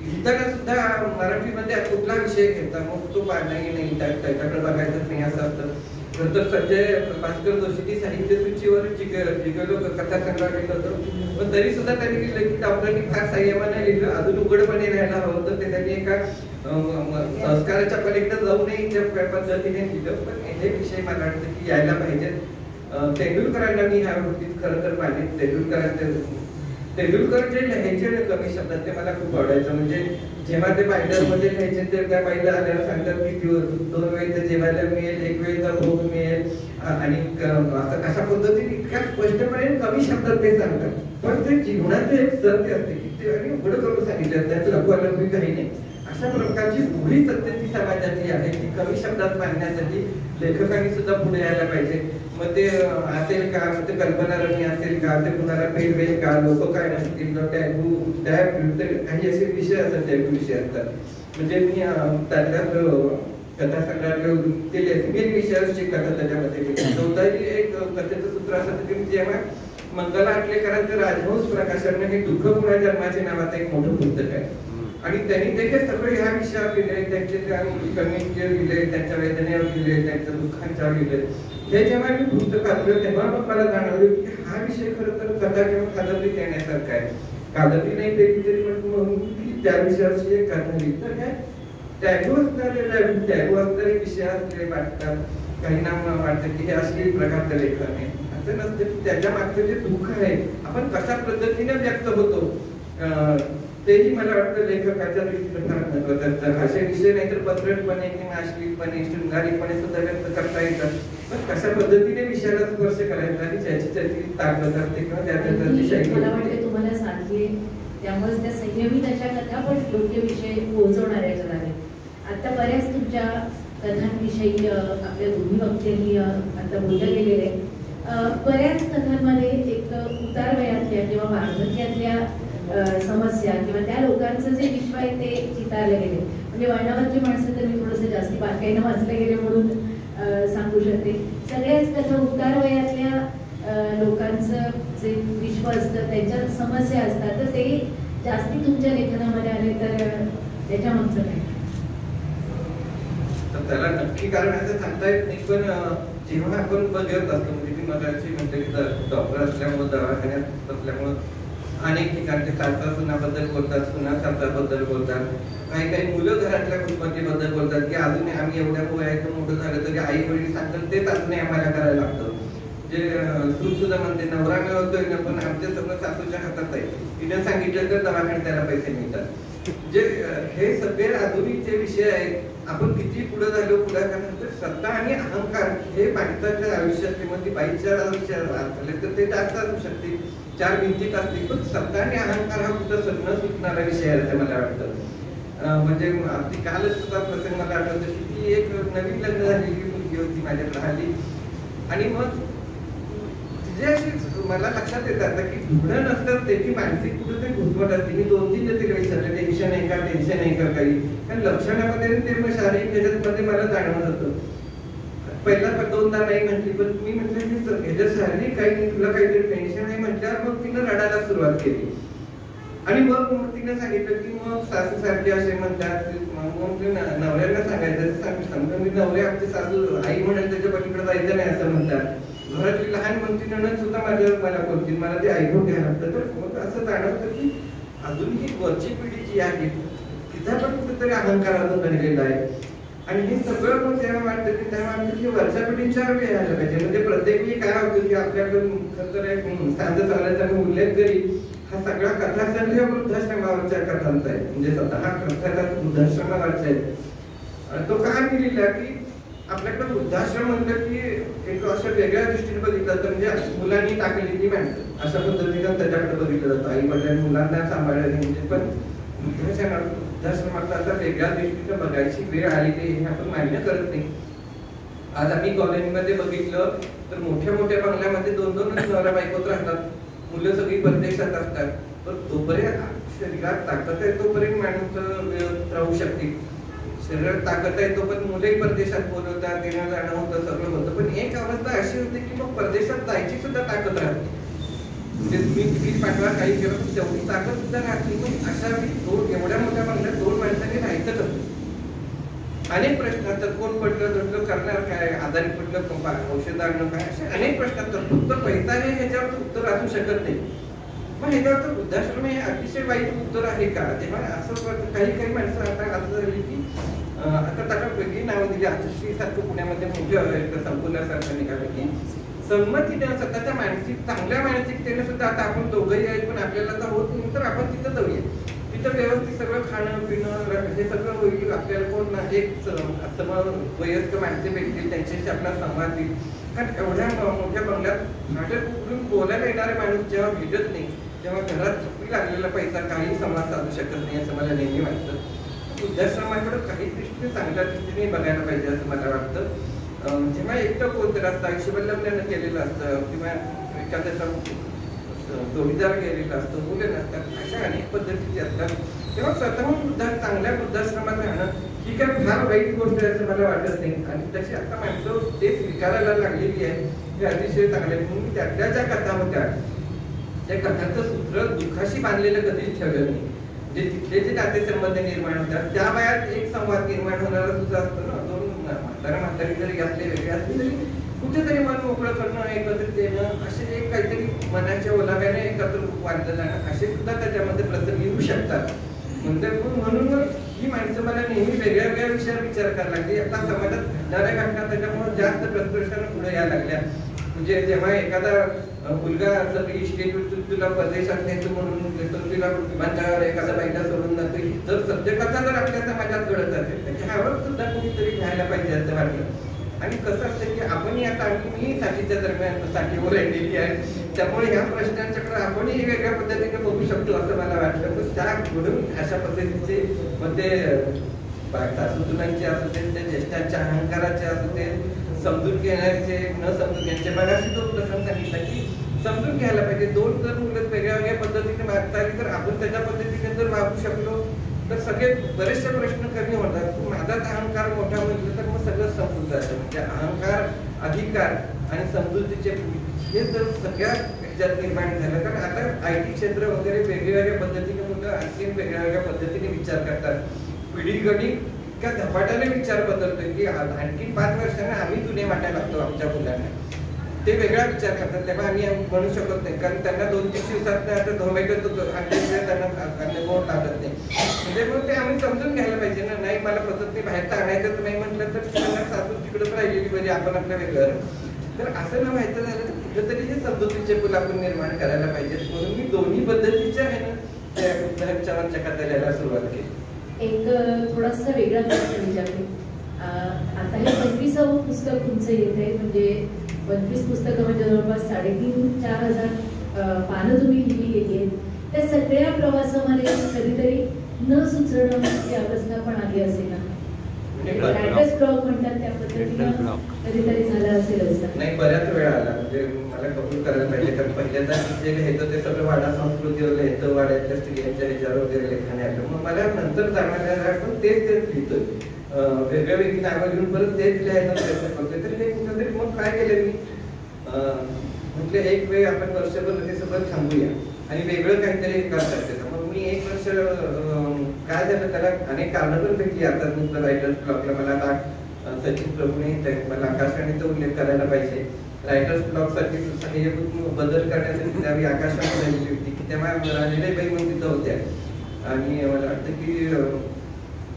लिहिताना सुद्धा मराठीमध्ये कुठला विषय घेता? मग तो पाडणाही नाही त्याच्याकडे बघायचंच नाही असं असतं. नंतर संजय भास्कर जोशींनी साहित्य सूचीवर जिग जिगलो कथा संग्रह केलं होतं. पण तरी सुद्धा त्यांनी लिहिलं की डॉक्टरांनी फार संयमाने लिहिलं. अजून उघडपणे राहायला हवं होतं. ते त्यांनी एका संस्काराच्या पलीकडे जाऊ नये त्या पद्धतीने लिहिलं. पण हे विषय मला वाटतं की यायला पाहिजेत तेंडुलकरांना मी ह्या गोष्टीत खरं तर माने तेंडुलकरांचे तेंडुलकर जे लिहायचे कमी शब्दात ते मला खूप आवडायचं. म्हणजे जेव्हा ते बायडरमध्ये ते त्या बाईला आल्यावर सांगतात की दोन वेळेचं जेवायला मिळेल एक वेळेचा भोग मिळेल आणि असं कशा पद्धतीने इतक्या स्पष्टपणे कमी शब्दात ते सांगतात. पण ते जीवनाचे एक सत्य असते की ते आणि उघड करून सांगितलं त्यात लपवालपवी काही नाही. अशा प्रकारची पुढी सत्य ती समाजाची आहे ती कमी शब्दात मांडण्यासाठी लेखकांनी सुद्धा पुढे यायला पाहिजे. मग ते असेल का? मग ते कल्पनारम्य असेल का? ते कुणाला पेलवेल का? लोक काय नसतील काही असे विषय असतात टॅबू विषय असतात. म्हणजे मी अं, त्यातल्यात कथा संग्रहालय ते लेसबियन विषयाची कथा त्याच्यामध्ये. चौदाही एक कथेचं सूत्र असं की जेव्हा मंगला आटलेकरांचं राजहंस प्रकाशनने हे दुःख पुण्या जन्माचे नावाचं एक मोठं पुस्तक आहे. आणि त्यांनी ते सगळे सगळं ह्या विषयावर लिहिले त्यांचे त्या कमीचे लिहिले त्यांच्या वेदनेवर लिहिले त्यांच्या दुःखांच्यावर लिहिले हे जेव्हा मी पुस्तक वाचलं तेव्हा मग मला जाणवलं की हा विषय खरं तर कथा किंवा कादंबरी देण्यासारखा आहे. कादंबरी नाही तरी म्हणून की त्या विषयाची एक कथा लिहिली तर काय टॅगू असणारे टॅगू असणारे विषय असलेले वाटतात. काही नाम वाटतं की हे अश्लील प्रकारचं लेखन आहे. असं नसतं की त्याच्या मागचं जे दुःख आहे आपण कशा पद्धतीने व्यक्त होतो? अं, तेही मला वाटतं लेखकाच्या महत्वाचं असतं असे विषय नाहीतर पत्रटपणे किंवा अश्लीलपणे शृंगारीपणे सुद्धा व्यक्त करता येतात. पण कशा पद्धतीने विषयाला स्पर्श करायचा आणि ज्याची त्याची ताकद असते किंवा त्याच्या त्याची शैली तुम्हाला साधले त्यामुळेच त्या संयमित अशा कथा पण योग्य विषय पोहोचवणाऱ्या झाले आता बऱ्याच तुमच्या कथांविषयी आपल्या दोन्ही वक्त्यांनी आता बोललं गेलेलं आहे बऱ्याच कथांमध्ये एक उतार वयातल्या किंवा वार्धक्यातल्या समस्या किंवा त्या लोकांचं जे विश्व आहे ते चितारले गेले. म्हणजे वळणावरची माणसं तर मी थोडंसं जास्ती बारकाईनं वाचले गेले म्हणून सांगू शकते. सगळ्याच त्याच्या उतार वयातल्या लोकांचं जे विश्व असतं त्यांच्या समस्या असतात तर ते जास्ती तुमच्या लेखनामध्ये आले तर त्याच्या मागचं काय? त्याला नक्की कारण असं सांगता येत नाही पण जेव्हा आपण बघत असतो म्हणजे मी मगाशी म्हणते की डॉक्टर असल्यामुळे दवाखान्यात असल्यामुळं अनेक ठिकाणचे सासरा सुनाबद्दल बोलतात सुना सासराबद्दल बोलतात. काही काही मुलं घरातल्या कुटुंबाबद्दल बोलतात की अजून आम्ही एवढ्या वयाचं मोठं झालं तरी आई वडील सांगतात तेच अजूनही आम्हाला करायला लागतं. जे सुद्धा म्हणते नवरा मिळवतोय ना पण आमचे सगळं सासूच्या हातात आहे. तिने सांगितलं तर दवाखान्यात त्याला पैसे मिळतात. जे हे सगळे आधुनिक जे विषय आहेत आपण किती पुढे झालो पुढाकारानंतर तर सत्ता आणि अहंकार हे माणसाच्या आयुष्यात किंवा ती म्हणजे बाईच्या आयुष्यात झाले तर ते जास्त असू शकते. चार भिंतीत असते पण सत्ता आणि अहंकार हा कुठं सगळं सुटणारा विषय आहे असं मला वाटतं. म्हणजे अगदी कालच सुद्धा प्रसंग मला आठवतो की ती एक नवीन लग्न झालेली मुलगी होती माझ्याकडे आली. आणि मग तिचे अशी मला लक्षात येत आता की ढुकणं नसतात त्याची मानसिक कुठेतरी घुसमट असते. मी दोन तीन तिला विचारलं टेन्शन आहे का टेन्शन आहे का काही? कारण लक्षणामध्ये ते मग शारीरिक ह्याच्यामध्ये मला जाणवत होतं. पहिला पण दोनदा नाही म्हटली पण मी म्हटलं की सर, ह्याच्यात शारीरिक काही नाही तुला काहीतरी टेन्शन आहे म्हटल्यावर मग तिनं रडायला सुरुवात केली. आणि मग मग तिने सांगितलं की मग सासू सारखे असे म्हणतात मग नवऱ्याला सांगायचं सांग- मी नवरे आमची सासू आई म्हणाल त्याच्या पलीकडे जायचं नाही असं म्हणतात. घरातली लहान म्हणती नणद सुद्धा माझ्यावर मला बोलतील मला ते ऐकून घ्यायला लागतं. तर मग असं जाणवतं की अजून ही वरची पिढी जी आहे तिचा पण कुठेतरी अहंकार अजून घडलेला आहे. आणि हे सगळं मग तेव्हा वाटतं की तेव्हा वाटतं की वरच्या पिढीच्या वेळी यायला पाहिजे. म्हणजे प्रत्येक वेळी काय होतं की आपल्याकडून खरं तर एक सांज चालायचा मी उल्लेख जरी हा सगळा कथासंग्रह वृद्धाश्रमावरच्या कथांचा आहे. म्हणजे स्वतः कथा वृद्धाश्रमावरचा आहे. तो काय मी लिहिला की आपल्याकडे वृद्धाश्रम म्हणलं की एक असं वेगळ्या दृष्टीने बघितलं जातं. म्हणजे मुलांनी टाकलेली माणसं. अशा पद्धतीनं त्याच्याकडे बघितलं जातं. आई वडिलांनी मुलांना सांभाळले म्हणजे पण वृद्धाश्रमात वृद्धाश्रमात वेगळ्या दृष्टीने बघायची वेळ आलेली हे आपण मान्य करत नाही. आज आम्ही कॉलनीमध्ये बघितलं तर मोठ्या मोठ्या बंगल्यामध्ये दोन दोन नवरा बायकोत राहतात. मुलं सगळी परदेशात असतात. पण तोपर्यंत शरीरात ताकद आहे तोपर्यंत माणूस राहू शकते. शरीरात ताकद आहे तोपर्यंत मुलंही परदेशात बोलवतात येणं जाणं होतं सगळं होतं. पण एक अवस्था अशी होती की मग परदेशात जायची सुद्धा ताकद राहते. म्हणजे तुम्ही किती पाठवा काही केलं पण तेवढी ताकद सुद्धा राहते मग अशा दोन एवढ्या मोठ्या बंगल्यात दोन माणसांनी राहायचं कसं? अनेक प्रश्न असतात. कोण पडलं धडलं करणार काय? आजारी पडलं क- औषध आणणं काय? असे अनेक प्रश्न असतात. फक्त पैसा हे ह्याच्यावर उत्तर असू शकत नाही. पण ह्याच्यावर वृद्धाश्रम हे अतिशय वाईट उत्तर आहे का? तेव्हा असं काही काही माणसं आता असं झाली की आता त्याला वेगळी नावं दिली. आतश्री सारखं पुण्यामध्ये मोठे संपूर्ण सारखं निघालं की संमतीने स्वतःच्या मानसिक चांगल्या मानसिकतेने सुद्धा आता आपण दोघंही आहेत पण आपल्याला तर होत नाही तर आपण तिथं जाऊया. तिथं व्यवस्थित सगळं खाणं पिणं हे सगळं होईल. आपल्याला कोण ना एक वयस्क माणसे भेटतील त्यांच्याशी आपला संवाद येईल कारण एवढ्या मोठ्या बंगल्यात नाटक उघडून बोलायला येणारे माणूस जेव्हा भेटत नाही तेव्हा घरात चुकी लागलेला पैसा काही संवाद साधू शकत नाही असं मला नेहमी वाटतं. वृद्धाश्रमाकडं काही दृष्टीने चांगल्या दृष्टीने बघायला पाहिजे असं मला वाटतं. म्हणजे जेव्हा एकटं कोणतरी असतं? आयुष्यबल्लभल्यानं केलेलं असतं किंवा एखाद्याचा जोडीदार गेलेला असतो मुले नसतात अशा अनेक पद्धतीचे असतात. तेव्हा स्वतःहून वृद्धा चांगल्या वृद्धाश्रमात राहणं ही काय फार वाईट गोष्ट आहे असं मला वाटत नाही. आणि तशी आता माणसं ते स्वीकारायला लागलेली आहे हे अतिशय चांगले म्हणून त्यातल्या ज्या कथा होत्या त्या कथांचं सूत्र दुःखाशी बांधलेलं कधीच ठेवलं नाही. जे तिथले जे नातेसंबंध निर्माण होतात त्या वयात एक संवाद निर्माण होणारा सुद्धा असतो ना? म्हातारा म्हातारी जरी घातले वेगळे असले तरी कुठेतरी मन मोकळं करणं एकत्रित येणं असे एक काहीतरी मनाच्या ओलाव्याने एकत्र वाढलं जाणं असे सुद्धा त्याच्यामध्ये प्रसंग येऊ शकतात. म्हणजे म्हणून ही माणसं मला नेहमी वेगळ्या वेगळ्या विषयावर विचार करायला लागली. आता समाजात घडणाऱ्या घटना त्याच्यामुळे जास्त प्रस्पष्टानं पुढे यायला लागल्या. म्हणजे जेव्हा एखादा मुलगा असं स्टेट तुला परदेशात नेतो म्हणून नेतो तुला विमानतळावर एखादा बाईला सोडून जातो. ही जर सत्यकथा जर आपल्या समाजात घडत असेल तर ह्यावर सुद्धा कोणीतरी घ्यायला पाहिजे असं वाटलं. आणि कसं असतं की आपणही आता मी साठीच्या दरम्यान साठीवर राहिलेली आहे. त्यामुळे ह्या प्रश्नांच्याकडे आपणही वेगळ्या पद्धतीने बघू शकतो असं मला वाटलं तर त्या म्हणून अशा पद्धतीचे मध्ये सासूसुनांचे असू दे त्या ज्येष्ठांच्या अहंकाराचे असू दे समजून घेण्याचे न समजून घ्यायचे मगाशी तो प्रसंग सांगितला की समजून घ्यायला पाहिजे. दोन जर मुलं वेगळ्या वेगळ्या पद्धतीने वागता आली तर आपण त्याच्या पद्धतीने जर वागू शकलो तर सगळे बरेचसे प्रश्न कमी होतात. माझाच अहंकार मोठा म्हटलं तर मग सगळं समजून जातं म्हणजे अहंकार अधिकार आणि समजुतीचे हे जर सगळ्या ह्याच्यात निर्माण झालं कारण आता आय टी क्षेत्र वगैरे वेगळ्या वेगळ्या पद्धतीने मुलं आणखी वेगळ्या वेगळ्या पद्धतीने विचार करतात. पिढी इतका झपाट्याने विचार बदलतोय की आणखी पाच वर्षांना आम्ही जुने वाटायला लागतो आमच्या मुलांना. ते वेगळा विचार करतात तेव्हा आम्ही म्हणू शकत नाही कारण त्यांना दोन तीन दिवसात आता झोमॅटो त्यांना बोट लागत नाही. म्हणजे मग ते आम्ही समजून घ्यायला पाहिजे ना नाही मला पद्धत नाही बाहेर आणायचं नाही म्हटलं तर त्यांना सासू तिकडं राहिलेली बरी आपण आपलं वेगळं तर असं न व्हायचं झालं तर कुठेतरी हे समजुतीचे पूल आपण निर्माण करायला पाहिजे म्हणून मी दोन्ही पद्धतीच्या आहे ना त्या विचारांच्या कथा लिहायला सुरुवात केली. एक थोडासा वेगळा प्रश्न विचारते. आता हे पंचवीसावं पुस्तक तुमचं येत आहे म्हणजे पंचवीस पुस्तकं म्हणजे जवळपास साडेतीन चार हजार पानं तुम्ही लिहिली गेली आहेत. त्या सगळ्या प्रवासामध्ये कधीतरी न सुचणं ही अवस्था पण आली असेल ना? म्हणजे म्हणतात त्या पद्धतीनं कधीतरी झालं असेलच ना? नाही बऱ्याच वेळा आला. म्हणजे मला कबूल करायला पाहिजे कारण पहिल्यांदा जे लिहायचं ते सगळं वाडा संस्कृतीवर लिहायचं वाड्याच्या स्त्रियांच्या ह्याच्यावर वगैरे लेखन आलं मग मला नंतर जाणार पण तेच तेच लिहितोय. वेगळ्या वेगळी नावं घेऊन परत तेच लिहायचा प्रयत्न करतोय. तरी हे कुठेतरी मग काय केलं मी? अं, म्हटलं एक वेळ आपण वर्षभर ते थांबूया आणि वेगळं काहीतरी करता. येतं मग मी एक वर्ष अं, काय झालं त्याला अनेक कारणं पण भेटली आता नुसतं रायटर्स ब्लॉकला मला सचिन प्रभूने मला आकाशवाणीचा उल्लेख करायला पाहिजे. रायटर्स ब्लॉकसाठी सहाय्यभूत बदल करण्यासाठी त्यावेळी आकाशवाणी झालेली होती. की तेव्हा राजेले बाई पण तिथं होत्या. आणि मला वाटतं की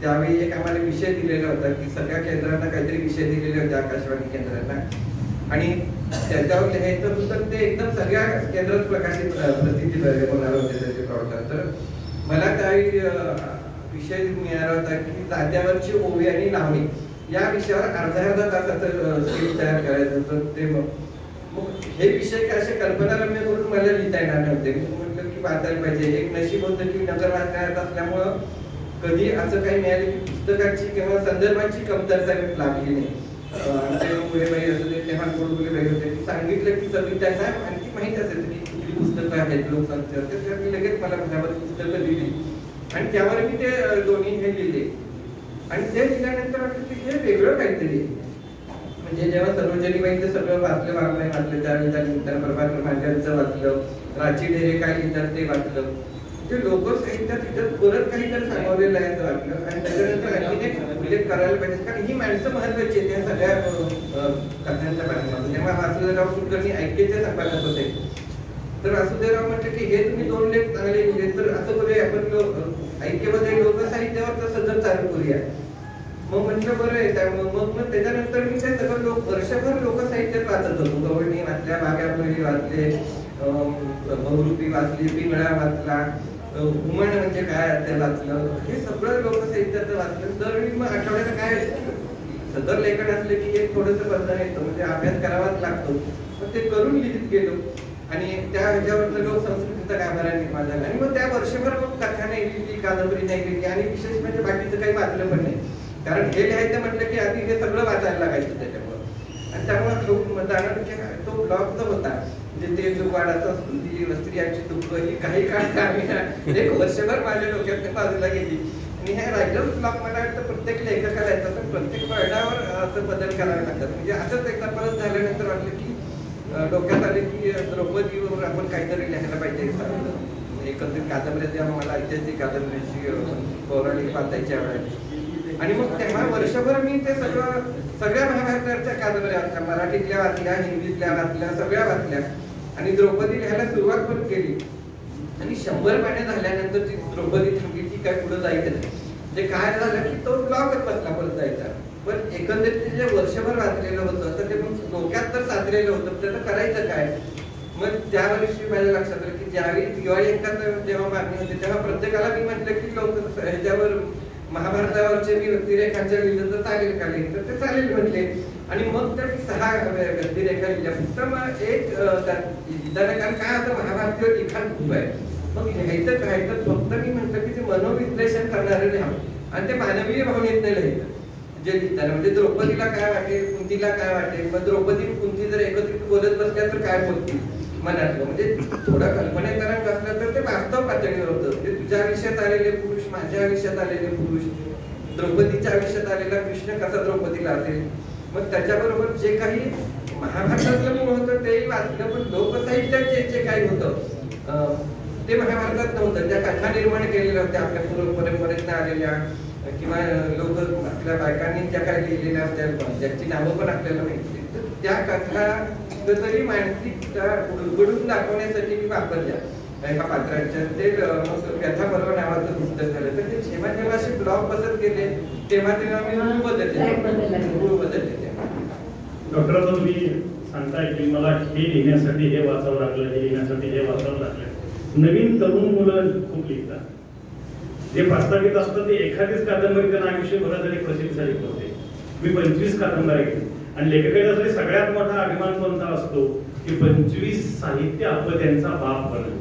त्यावेळी एक आम्हाला विषय दिलेला होता की सगळ्या केंद्रांना काहीतरी विषय दिलेले होते आकाशवाणी केंद्रांना. आणि त्याच्यावर लिहायचं पुस्तक ते एकदम सगळ्या केंद्रात प्रकाशित प्रसिद्धी होणार होते त्याचे प्रवर्तन तर मला त्यावेळी विषय मिळाला होता की जात्यावरची ओवी आणि लावणी. या विषयावर अर्धा अर्धा तासाचं तयार करायचं होतं. ते मग मग हे विषय काय असे कल्पनारम्य करून मला लिहिता येणार नव्हते. मी म्हटलं की वाचायला पाहिजे. एक नशीब होतं की नगर वाचण्यात असल्यामुळं कधी असं काही मिळालं की पुस्तकाची किंवा संदर्भाची कमतरता मी लागली नाही. अं, आमचे मुळेबाई असू तेव्हा गोडबुलेबाई होते. की सांगितलं की सगळी त्यांना आणखी माहीत असेल की कुठली पुस्तकं आहेत लोकसंख्या तर मी लगेच मला घरावर पुस्तकं लिहिली आणि त्यावर मी ते दोन्ही हे लिहिले. आणि ते लिहिल्यानंतर वाटलं की हे वेगळं काहीतरी म्हणजे जेव्हा सर्वजनीबाईंचं सगळं वाचलं वाङ्मय वाचलं त्यावेळी त्यानंतर प्रभाकर मांजरचं वाचलं राची ढेरे काय लिहितात ते वाचलं ते लोकसाहित्यात तिथं परत काहीतरी सांगवलेलं आहे असं वाटलं. आणि त्याच्यानंतर आणखीन एक उल्लेख करायला पाहिजे. कारण ही माणसं महत्वाची आहेत. त्या सगळ्या कथांच्या पाठीमागून जेव्हा वासुदेवराव कुलकर्णी ऐक्याचे संपादक होते तर वासुदेवराव म्हटलं की हे तुम्ही दोन लेख चांगले लिहिले तर असं करूया आपण लो- ऐक्यमध्ये लोकसाहित्यावर तसं जर चालू करूया. मग म्हटलं बरं आहे त्यामुळं मग मग त्याच्यानंतर मी ते सगळं लोक वर्षभर लोकसाहित्यात वाचत होतो. गवळणी वाचल्या बाग्यापुरी वाचले अं, बहुरूपी वाचली पिंगळा वाचला उमण म्हणजे काय ते वाचलं हे सगळं लोकसाहित्याचं वाचलं. दरवेळी मग आठवड्याला काय सदर लेखन असले की एक थोडंसं बंधन येतं म्हणजे अभ्यास करावाच लागतो. मग ते करून लिहित गेलो. आणि त्या ह्याच्यावर लोक संस्कृतीचा गाभारा निर्माण झाला आणि मग त्या वर्षभर मग कथा नाही लिहिली कादंबरी नाही लिहिली आणि विशेष म्हणजे बाकीचं काही वाचलं पण नाही. कारण हे लिहायचं म्हटलं की आधी हे सगळं वाचायला लागायचं त्याच्यामुळे. आणि त्यामुळे तो जाण्यापेक्षा तो ब्लॉग जो होता म्हणजे ते जो वाडा संस्कृती स्त्रियांची दुःख ही काही काळ कामी एक वर्षभर माझ्या डोक्यात बाजूला गेली. आणि ह्या रायटर्स ब्लॉग मला वाटतं प्रत्येक लेखकाला येतात पण प्रत्येक वर्णावर असं बदल करावे लागतात. म्हणजे असंच एकदा परत झाल्यानंतर वाटलं की डोक्यात आले की द्रौपदीवर आपण काहीतरी लिहायला पाहिजे एकत्रित कादंबऱ्या जेव्हा मला ऐतिहासिक कादंबरीची पौराणिक वाचायची आवड आणि मग तेव्हा वर्षभर मी ते सगळं सगळ्या महाभारताच्या कादंबऱ्या वाचल्या. मराठीतल्या वाचल्या हिंदीतल्या वाचल्या सगळ्या वाचल्या. आणि द्रौपदी लिहायला सुरुवात पण केली. आणि शंभर पाने झाल्यानंतर ती द्रौपदी थांबली ती काय पुढे जायचं नाही. जे काय झालं की तो ब्लॉकच बसला परत जायचा. पण एकंदरीत ते जे वर्षभर वाचलेलं होतं तर ते मग डोक्यात तर साचलेलं होतं त्याचं करायचं काय? मग त्या वर्षी माझ्या लक्षात आलं की ज्यावेळी दिवाळी अंकात जेव्हा मागणी होती तेव्हा प्रत्येकाला मी म्हटलं की लोक ह्याच्यावर महाभारतावरचे मी व्यक्तिरेखांच्या लिहिलं तर चालेल का लिहिलं तर ते चालेल म्हटले. आणि मग तर सहा व्यक्तिरेखा लिहिल्या फक्त मग एक लिहिताना कारण काय आता महाभारतीय लिखाण खूप आहे. मग लिहायचं काय? तर फक्त मी म्हटलं की ते मनोविश्लेषण करणारे लिहावं. आणि ते मानवीय भावनेतनं लिहायचं. म्हणजे जे लिहिताना म्हणजे द्रौपदीला काय वाटेल कुंतीला काय वाटेल मग द्रौपदी कुंती जर एकत्रित बोलत बसल्या तर काय बोलतील? मनातलं. म्हणजे थोडं कल्पनेकरण असलं तर ते वास्तव पातळीवर होतं. ते तुझ्या आयुष्यात आलेले पुरुष माझ्या आयुष्यात आलेले पुरुष द्रौपदीच्या आयुष्यात आलेला कृष्ण कसा द्रौपदीला असेल? मग त्याच्याबरोबर जे काही महाभारतातलं मूळ होतं तेही वाचलं पण लोकसाहित्यात जे जे काही होतं अं, ते महाभारतात नव्हतं. त्या कथा निर्माण केलेल्या होत्या आपल्या पूर्व परंपरेतनं आलेल्या. किंवा लोक आपल्या बायकांनी ज्या काही लिहिलेल्या होत्या ज्याची नावं पण आपल्याला माहिती तर त्या कथा तरी मानसिकता उलगडून दाखवण्यासाठी मी वापरल्या. एका पात्रांच्या ते मग व्यथा पर्व नावाचं पुस्तक झालं. तर ते जेव्हा जेव्हा असे ब्लॉग बसत गेले तेव्हा तेव्हा मी Track बदलला. रूळ बदलले. डॉक्टर तुम्ही सांगताय की मला हे लिहिण्यासाठी हे वाचावं लागलं हे लिहिण्यासाठी हे वाचावं लागलं. नवीन तरुण मुलं खूप लिहितात. जे प्रस्तावित असतं ते एखादीच कादंबरी त्यांना आयुष्यभरासाठी प्रसिद्धीसाठी होते मी पंचवीस कादंबऱ्या घेतली आणि लेखकाच्यासाठी सगळ्यात मोठा अभिमान कोणता असतो की पंचवीस साहित्य आपलं त्यांचा बाप बनवलं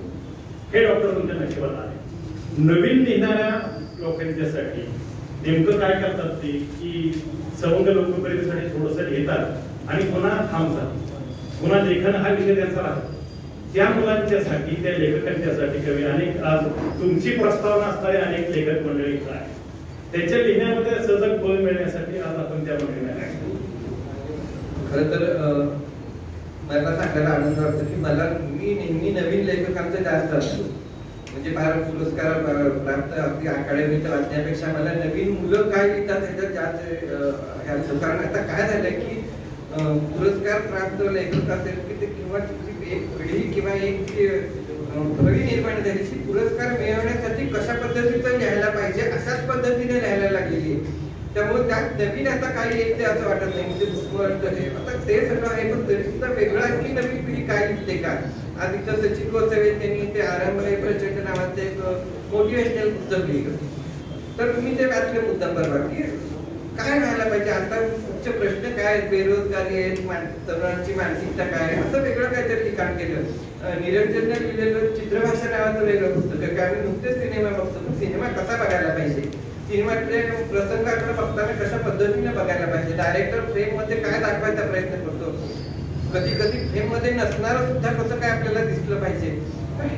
हे डॉक्टर तुमच्या नशिबात आहे. नवीन लिहिणाऱ्या लोकांच्यासाठी नेमकं काय करतात ते की सवंग लोकप्रियतेसाठी थोडंसं लिहितात आणि पुन्हा थांबतात. पुन्हा लेखन हा विषय त्यांचा राहतो. त्या मुलांच्यासाठी त्या लेखकांच्यासाठी कवी अनेक आज तुमची प्रस्तावना असणारे अनेक लेखक मंडळी आहे त्याच्या लिहिण्यामध्ये सजग बळ मिळण्यासाठी आज आपण त्या मंडळीला खर तर मला सांगायला आनंद वाटतो की मला मी नेहमी नवीन लेखकांचं जास्त असतो. म्हणजे फार पुरस्कार प्राप्त अगदी अकादमीत वाचण्यापेक्षा मला नवीन मुलं काय लिहितात त्याच्यात जास्त कारण आता काय झालंय की पुरस्कार प्राप्त लेखक असेल की ते किंवा एक पिढी किंवा एक जी, निर्माण झाली ती पुरस्कार मिळवण्यासाठी कशा पद्धतीचं लिहायला पाहिजे अशाच पद्धतीने लिहायला लागलेली आहे. त्यामुळे त्यात नवीन आता काही लिहिते असं वाटत नाही म्हणजे बुकवर्ड हे आता ते सगळं आहे पण तरी सुद्धा वेगळं आणखी नवीन पिढी काय लिहिते का? आधी तर सचिन गोसावे त्यांनी ते आरंभ हे प्रचंड नावाचं एक मोटिवेशनल पुस्तक लिहिलं. तर मी ते वाचलं मुद्दाम बरोबर की काय व्हायला पाहिजे? आता मुख्य प्रश्न काय? आहेत बेरोजगारी आहेत तरुणांची मानसिकता काय आहे? असं वेगळं काहीतरी लिखाण केलं. निरंजनने लिहिलेलं चित्रभाषा नावाचं वेगळं पुस्तक आहे. आम्ही नुकतेच सिनेमा बघतो. सिनेमा कसा बघायला पाहिजे? सिनेमातले प्रसंगाकडे बघताना कशा पद्धतीने बघायला पाहिजे? डायरेक्टर फ्रेममध्ये काय दाखवायचा प्रयत्न करतो? कधी कधी फ्रेममध्ये नसणार सुद्धा कसं काय आपल्याला दिसलं पाहिजे?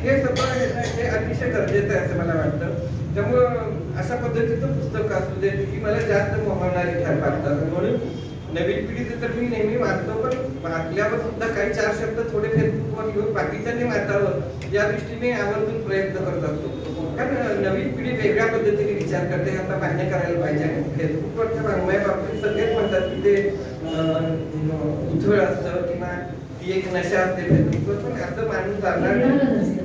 हे सगळं हे अतिशय गरजेचं आहे असं मला वाटतं. त्यामुळं अशा पद्धतीचं पुस्तक असू दे की मला जास्त मोहणारी वाटतात म्हणून नवीन पिढीचं तर मी नेहमी वाचतो पण वाचल्यावर सुद्धा काही चार शब्द थोडे फेसबुकवर लिहून बाकीच्यांनी वाचावं या दृष्टीने आवर्जून प्रयत्न करत असतो. कारण नवीन पिढी वेगळ्या पद्धतीने विचार करते आता मान्य करायला पाहिजे आणि फेसबुकवरच्या वाङ्मया बाबतीत सगळेच म्हणतात की ते उथळ असतं किंवा ती एक नशा असते फेसबुकवर पण असं माणूस चालणार लिहिणारं नाही.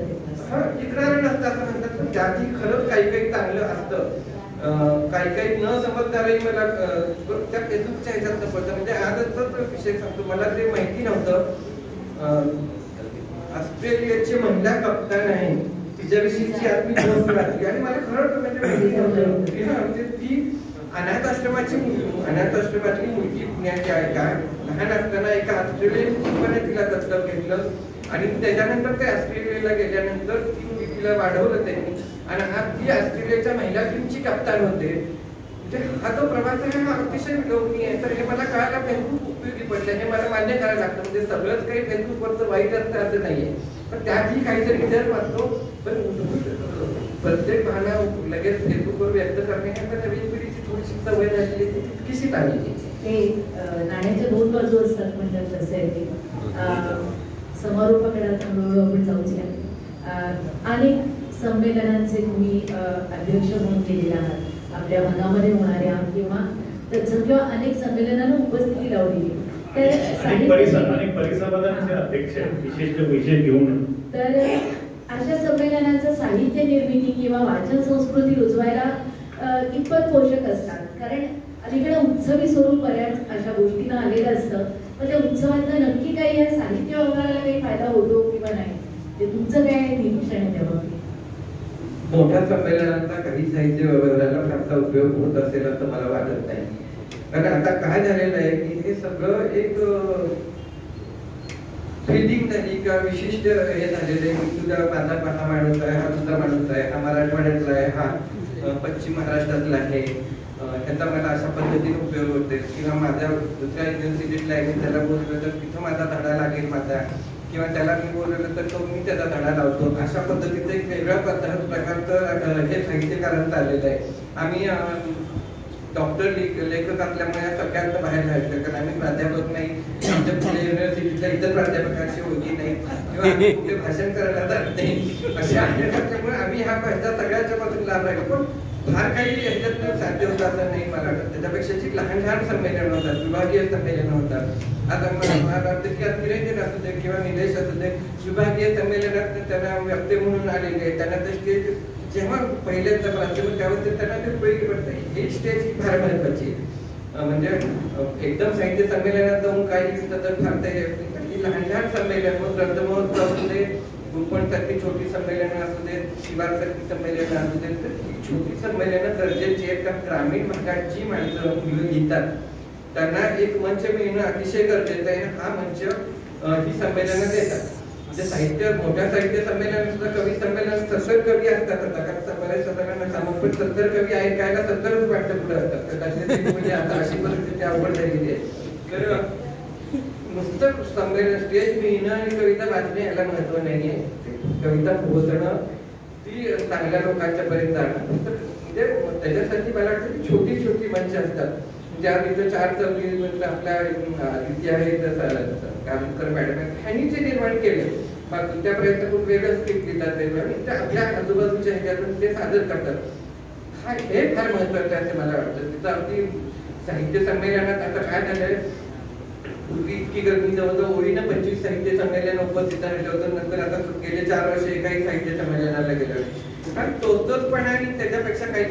हा, टिकणारं नसतं असं म्हणतात. पण त्यातही खरंच काही काही चांगलं असतं. काही काही न समजणारही मला त्या फेसबुकच्या ह्याच्यात पडतं म्हणजे आजच विषय सांगतो मला ते माहिती नव्हतं. ऑस्ट्रेलियाचे ऑस्ट्रेलियाची महिला कप्तान आहे. तिच्याविषयीची आज मी पोस्ट वाचली आणि मला खरंच म्हणजे माहिती नव्हतं. म्हणजे ती अनाथ आश्रमाची अनाथ आश्रमातली मुलगी पुण्याची आहे. का लहान असताना एका ऑस्ट्रेलियन कुटुंबाने तिला दत्तक घेतलं. आणि त्याच्यानंतर ते ऑस्ट्रेलियाला गेल्यानंतर टीम मुलगी तिला वाढवलं त्यांनी. आणि आज ती ऑस्ट्रेलियाच्या महिला टीमची कप्तान होते. म्हणजे हा जो प्रवास आहे हा अतिशय विलोभनीय आहे. तर हे मला कळायला फेसबुक उपयोगी पडलं. हे मला मान्य करायला लागतं. म्हणजे सगळंच काही फेसबुकवरचं वाईट असतं असं नाहीये. पण त्यातही काहीतरी विचार वाटतो पण प्रत्येक भावना लगेच फेसबुकवर व्यक्त करणे हे आता नवीन पिढीची थोडीशी सवय झालेली आहे, ती तितकीशी चांगली ते नाण्याच्या दोन बाजू असतात म्हणतात तसे. समारोपाकडे हळूहळू आपण जाऊच या अं, अनेक संमेलनांचे तुम्ही अध्यक्ष म्हणून केलेले आहात. आपल्या भागामध्ये होणाऱ्या किंवा तत्सम किंवा अनेक संमेलनांना उपस्थिती लावलेली तर अशा संमेलनाचं साहित्य निर्मिती किंवा वाचन संस्कृती रुजवायला अ, कितपत पोषक असतात. कारण अलीकडे उत्सवी स्वरूप बऱ्याच अशा गोष्टींना आलेलं असतं. पण त्या उत्सवातनं नक्की काही या साहित्य व्यवहाराला काही फायदा होतो किंवा नाही? ते तुमचं काय निरीक्षण आहे त्याबाबतीत मोठ्या संमेलनांचा काही साहित्य व्यवहाराला फारसा उपयोग होत असेल असं मला वाटत नाही. कारण आता काय झालेलं आहे की हे सगळं एक फिल्डिंग झाली का? विशिष्ट हे झालेलं आहे की तुझा माझा हा माणूस आहे हा दुसरा माणूस आहे हा मराठवाड्यातला आहे हा पश्चिम महाराष्ट्रातला आहे. अं, मला अशा पद्धतीने उपयोग होते. किंवा माझ्या दुसऱ्या युनिव्हर्सिटीतला आहे त्याला बोललो तर तिथं माझा धडा लागेल माझा. किंवा त्याला मी बोलवलं तर तो मी त्याचा धडा लावतो. अशा पद्धतीचं एक वेगळ्या पद्धत प्रकारचं हे साहित्यकारांचं आलेलं आहे. आम्ही डॉक्टर लेखक असल्यामुळे या सगळ्यांना बाहेर राहायचं कारण आम्ही प्राध्यापक नाही. आमच्या पुणे युनिव्हर्सिटीच्या इतर प्राध्यापकांची होती नाही. किंवा कुठे भाषण करायला जात नाही. असे असल्यामुळे आम्ही ह्या भाषा सगळ्याच्या पासून लाभ राहिलो. पण फार काही ह्याच्यात साध्य होत असं नाही मला वाटतं त्याच्यापेक्षा जी लहान लहान संमेलन होतात विभागीय संमेलन होतात आता आता निरंजन असू दे किंवा निलेश असू दे विभागीय संमेलनात त्यांना व्यक्ती म्हणून आलेले त्यांना ते स्टेज जेव्हा पहिल्यांदा प्राथमिक अवस्थेत त्यांना ते उपयोगी पडतं ही स्टेज ही फार महत्वाची म्हणजे एकदम साहित्य संमेलनात जाऊन काही फार ते ही लहान लहान संमेलन मग ग्रंथमहोत्सव असू छोटी संमेलनं असू देत शिवारसारखी संमेलनं असू देत तर ही छोटी संमेलनं गरजेची आहेत. कारण ग्रामीण भागात जी माणसं मुलं लिहितात त्यांना एक मंच मिळणं अतिशय गरजेचं आहे. हा मंच ही संमेलनं देतात. म्हणजे साहित्य मोठ्या साहित्य संमेलन सुद्धा कवी संमेलन सत्तर कवी असतात आता. कारण सगळ्या सदरांना सांगून पण सत्तर कवी आहेत. ऐकायला सत्तरच वाटतं पुढे. असतात कदाचित म्हणजे आता अशी परिस्थिती अवघड झालेली आहे. तर नुसतं संमेलन स्टेज मिळणं आणि कविता वाचणे याला महत्त्व नाहीये कविता पोहोचणं ती चांगल्या लोकांच्या पर्यंत जाणं. म्हणजे त्याच्यासाठी मला वाटतं की छोटी छोटी मंच असतात. ज्या तिथं चार चौकी म्हणजे आपल्या आदित्य आहे कामकर मॅडम आहेत. ह्यांनी जे निर्माण केले. बाकी त्या प्रयत्न खूप वेगळं स्किप घेतात आणि ते आपल्या आजूबाजूच्या ह्याच्यातून ते सादर करतात. हा हे फार महत्वाचं आहे असं मला वाटतं. तिथं अगदी साहित्य संमेलनात आता काय झालंय? पूर्वी इतकी गर्मी जवळजवळ ओळीनं पंचवीस साहित्य संमेलन उपस्थित राहिलं होतं. नंतर आता गेले चार वर्ष एकाही साहित्य संमेलनाला गेलं कारण तोच आणि त्याच्यापेक्षा काही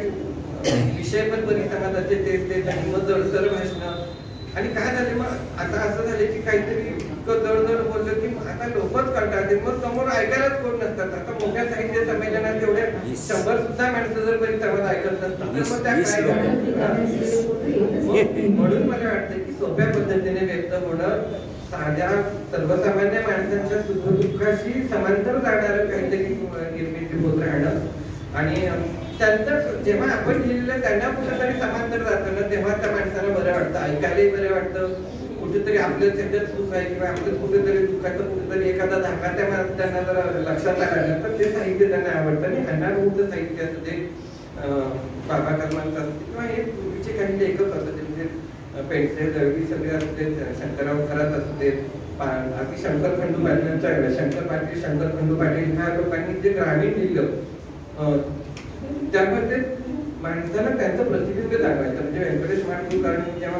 विषय पण बरी समाजाचे तेच तेच आणि मग जळसर भाषणं. आणि काय झाले मग? आता असं झालं की काहीतरी इतकं जड बोललं की आता लोकच कंटाळते मग समोर ऐकायलाच कोण नसतात. आता मोठ्या साहित्य संमेलनात एवढ्या शंभर सुद्धा माणसं जर बरी समाज ऐकत नसतात म्हणून मला वाटतं की सोप्या पद्धतीने व्यक्त होणं साध्या सर्वसामान्य माणसांच्या सुखदुःखाशी समांतर जाणारं काहीतरी निर्मिती होत राहणं. आणि त्यानंतर जेव्हा आपण लिहिलेलं त्यांना कुठेतरी समांतर जातं ना तेव्हा त्या माणसाला बरं वाटतं ऐकायलाही बरं वाटतं. कुठेतरी आपलं त्याच्यात सुख आहे किंवा आपलं कुठेतरी दुःखाचं कुठेतरी एखादा धागा त्या त्यांना जर लक्षात आला तर ते साहित्य त्यांना आवडतं. आणि अनाभूत साहित्य असं ते बाबा कर्मांचं असते किंवा हे पूर्वीचे काही लेखक असतात म्हणजे पेंडसे दळवी सगळे असते शंकरराव खरात असते अगदी शंकर खंडू पाटील शंकर पाटील शंकर खंडू पाटील ह्या लोकांनी जे ग्रामीण लिहिलं त्यामध्ये माणसाला त्यांचं प्रतिबिंब दाखवायचं म्हणजे व्यंकटेश मांडूकरांनी जेव्हा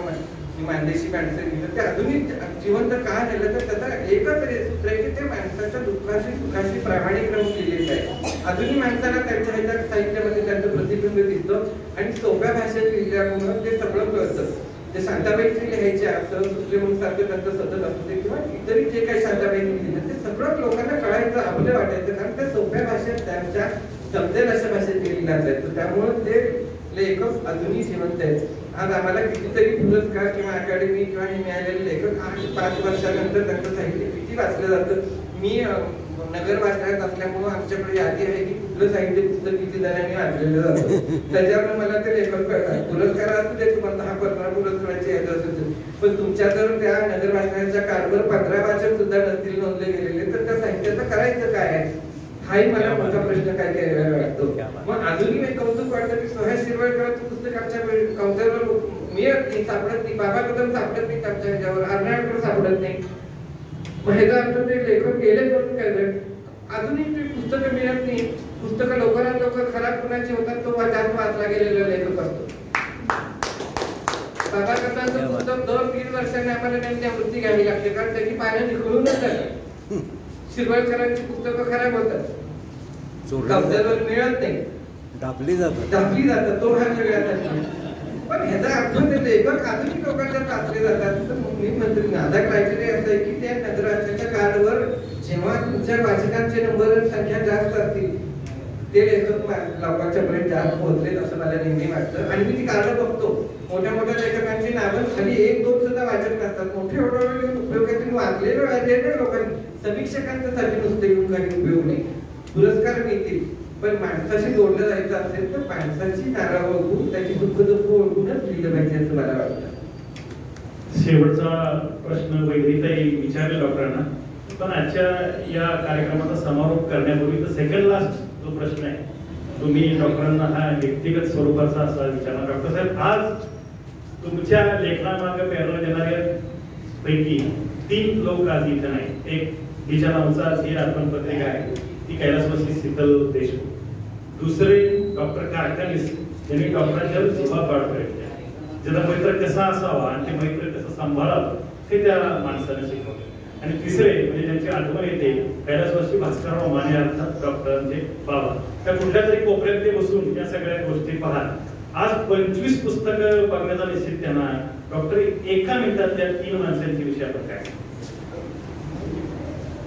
मा- मानदेशी माणसं लिहिलं ते अजूनही जिवंत का झालं तर त्याचा एकच सूत्र आहे की ते माणसाच्या दुःखाशी सुखाशी प्रामाणिक राहून लिहिलेलं आहे. अजूनही माणसाला त्यांच्या ह्याच्या साहित्यामध्ये त्यांचं प्रतिबिंब दिसतं आणि सोप्या भाषेत लिहिल्यामुळं ते सगळं कळतं. ते शांताबाईंची लिहायचे असं दुसरे म्हणून सारखं त्यांचं सतत असते किंवा इतरही जे काही शांताबाईंनी लिहिलं ते सगळं लोकांना कळायचं आपलं वाटायचं कारण त्या सोप्या भाषेत त्यांच्या समजेल अशा भाषेत लिहिलं जायचं त्यामुळे ते लेखक अजूनही जिवंत आहेत. आज आम्हाला कितीतरी पुरस्कार किंवा अकॅडमी किंवा हे मिळालेले लेखक आठ पाच वर्षानंतर त्यांचं साहित्य किती वाचलं जातं? मी नगर वाचण्यात असल्यामुळं आमच्याकडे यादी आहे की कुठलं साहित्य पुस्तक किती जणांनी वाचलेलं जातं. त्याच्यावर मला ते लेखक कळतात. पुरस्कार असू दे तुम्हाला दहा पंधरा पुरस्काराची यादी असू दे. पण तुमच्या जर त्या नगर वाचनाच्या कारवर पंधरा वाचक सुद्धा नसतील नोंदले गेलेले तर त्या साहित्याचं करायचं काय आहे? हाही मला मोठा प्रश्न काय काय वाटतो मग अजूनही एक कौतुक वाटतं की सोह्या शिरवळकरांचं पुस्तक आमच्या काउंटरवर मिळत नाही सापडत नाही बाबा कदम सापडत नाही आमच्या ह्याच्यावर अर्नाळकर सापडत नाही. मग ह्याचा अर्थ ते लेखक गेले करून काय? अजूनही ती पुस्तकं मिळत नाही. पुस्तकं लवकरात लवकर खराब कुणाची होतात तो जास्त वाचला गेलेला लेखक असतो. बाबा कथांचं पुस्तक दोन तीन वर्षांनी आम्हाला त्यांची आवृत्ती घ्यावी लागते कारण त्याची पानं निखळूनच जातात शिरवळकरांची पुस्तकं खराब होतात. कब्जावर मिळत नाही. दाबली जातात. दाबली जातात तो भाग वेगळा. पण ह्याचा अर्थ ते लेखक अजूनही लोकांच्या टाचले जातात. तर मी म्हणतो माझा क्रायटेरिया असं आहे की त्या नगराच्या कार्डवर जेव्हा तुमच्या वाचकांचे नंबर संख्या जास्त असतील ते लेखक लोकांच्या पर्यंत जास्त पोहोचलेत असं मला नेहमी वाटतं. आणि मी ती कार्ड बघतो. मोठ्या मोठ्या लेखकांची नावं खाली एक दोन वाचत नसतात. मोठे एवढे उपयोगाचे वाचलेले वाचलेले लोकांनी समीक्षकांच्यासाठी नुसते येऊन काही उपयोग नाही. पुरस्कार मिळतील पण माणसाशी जोडलं जायचं असेल तर माणसाची नारा ओळखून त्याची दुःख दुःख ओळखूनच लिहिलं पाहिजे असं मला वाटतं. शेवटचा प्रश्न वैद्यताई विचारले डॉक्टरांना पण आजच्या या कार्यक्रमाचा समारोप करण्यापूर्वी तर सेकंड लास्ट जो प्रश्न आहे तुम्ही डॉक्टरांना हा व्यक्तिगत स्वरूपाचा असा विचारणार. डॉक्टर साहेब आज तुमच्या लेखनामागे प्रेरणा देणाऱ्या पैकी तीन लोक आज इथे नाही एक तिच्या नावचा ही अर्पण पत्रिका आहे. ती कैलासवासी शीतल देशमुख. दुसरे डॉक्टर कारखानीस ज्यांनी डॉक्टरांच्या जिव्हा पाड केली ज्याचा मैत्र कसा असावा आणि ते मैत्र कसं सांभाळावं हे त्या माणसाने शिकवलं. आणि तिसरे म्हणजे ज्यांची आठवण येते कैलासवासी भास्करराव माने अर्थात डॉक्टरांचे बाबा. त्या कुठल्या तरी कोपऱ्यात ते बसून या सगळ्या गोष्टी पाहत आज पंचवीस पुस्तकं बघण्याचा निश्चित त्यांना. डॉक्टर एका मिनिटातल्या तीन माणसांची विषय आपण काय?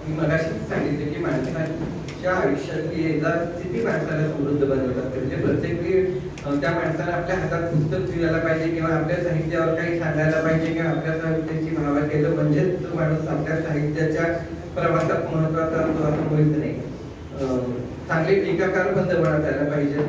मी मगाशी सांगितले की माणसाच्या आयुष्यातली एकदा किती माणसाला समृद्ध बनवत असते म्हणजे प्रत्येक वेळी त्या माणसाला आपल्या हातात पुस्तक दिवायला पाहिजे किंवा आपल्या साहित्यावर काही सांगायला पाहिजे किंवा आपल्या साहित्याची भावा केलं. म्हणजेच तो माणूस आपल्या साहित्याच्या प्रवासात महत्त्वाचा असतो असं बोलत नाही. चांगले टीकाकार बंदवळ असायला पाहिजे.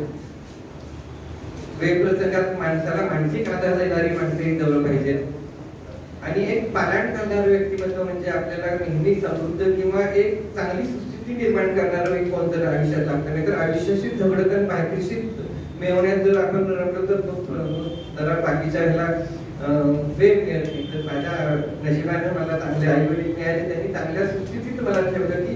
वेगप्रसंगात माणसाला मानसिक आधार देणारी माणसे जवळ पाहिजेत आणि एक पालन करणारं व्यक्तिमत्व म्हणजे आपल्याला नेहमी समृद्ध किंवा एक चांगली सुस्थिती निर्माण करणारं एक कोण जर आयुष्यात लागतं. नाही तर आयुष्याशी झगडत बाहेरशी मिळवण्यात जर आपण रमलो तर तो जरा बाकीच्या ह्याला अं, वेळ मिळत नाही तर माझ्या नशिबानं मला चांगले आई वडील मिळाले त्यांनी चांगल्या सुस्थितीत मला ठेवलं की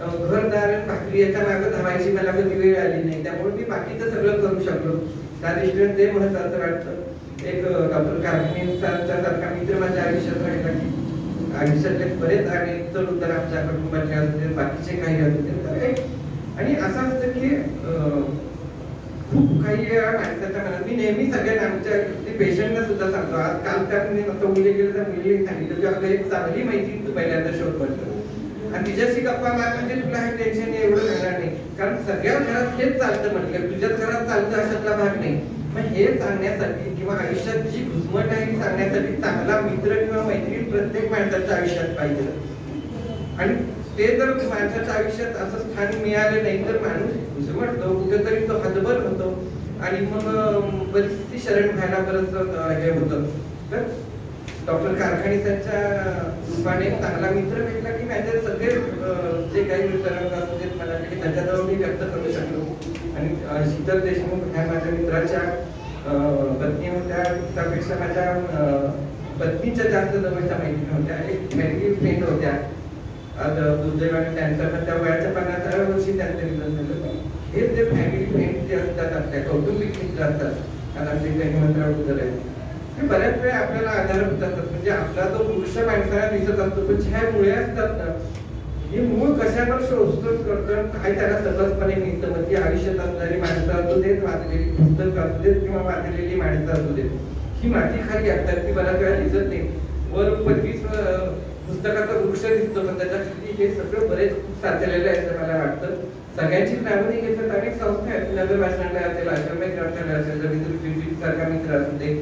घरदार आणि भाकरी याच्या मागं धावायची मला कधी वेळ आली नाही. त्यामुळे मी बाकीचं सगळं करू शकलो. त्या दृष्टीने ते महत्वाचं वाटतं. एक डॉक्टर कारखानेचा सारखा मित्र माझ्या आयुष्यात राहिला की आयुष्यातले बरेच आणि चढ उतार आमच्या कुटुंबाचे असते बाकीचे काही असते तर आणि असं असतं की खूप काही माणसाच्या मनात मी नेहमी सगळ्यांना आमच्या पेशंटला सुद्धा सांगतो. आज काल त्या मुली गेलं तर मुली सांगितलं की आपलं एक चांगली माहिती तू पहिल्यांदा शोध. पडतो आणि तिच्याशी गप्पा मार म्हणजे तुला हे टेन्शन एवढं राहणार नाही. कारण सगळ्या घरात हेच चालतं म्हटलं तुझ्याच घरात चालतं अशातला भाग नाही. मग हे सांगण्यासाठी किंवा आयुष्यात जी घुसमट आहे सांगण्यासाठी चांगला मित्र किंवा मैत्रीण प्रत्येक माणसाच्या आयुष्यात पाहिजे. आणि ते जर माणसाच्या आयुष्यात असं स्थान मिळालं नाही तर माणूस घुसमटतो कुठेतरी तो हतबल होतो. आणि मग परिस्थिती शरण व्हायला बरंच हे होतं. तर डॉक्टर कारखानीसांच्या रूपाने चांगला मित्र भेटला की माझे सगळे जे काही तरंग असतील देत मला की त्याच्याजवळ मी व्यक्त करू शकलो. आणि शीतल देशमुख ह्या माझ्या मित्राच्या पत्नी होत्या. त्यापेक्षा माझ्या पत्नीच्या जास्त जवळच्या माहिती नव्हत्या एक फॅमिली फ्रेंड होत्या. दुर्दैवाने त्यांचं त्या वयाच्या पन्नासाव्या वर्षी त्यांचं निधन झालं. हे जे फॅमिली फ्रेंड जे असतात आपल्या कौटुंबिक मित्र असतात आता आमचे काही मंत्राव आहे हे बऱ्याच वेळा आपल्याला आधारभूत असतात. म्हणजे आपला तो वृक्ष माणसाला दिसत असतो पण ज्या मुळे असतात ना. हे मूळ कशावर शोधतोच करतो? काय त्याला सहजपणे मिळतं. म्हणजे आयुष्यात असणारी माणसं असू देत वाचलेली पुस्तक असू देत किंवा वाचलेली माणसं असू देत. ही माती खाली असतात ती बऱ्याच वेळा दिसत नाही. वर पंचवीस पुस्तकाचा वृक्ष दिसतो पण त्याच्याखाली हे सगळं बरेच साचलेलं आहे असं मला वाटतं. सगळ्यांची नावं नाही घेतात अनेक संस्था आहेत. नगर वाचनालय असेल आश्रमिक ग्रंथालय असेल रवींद्र सारखा मित्र असू दे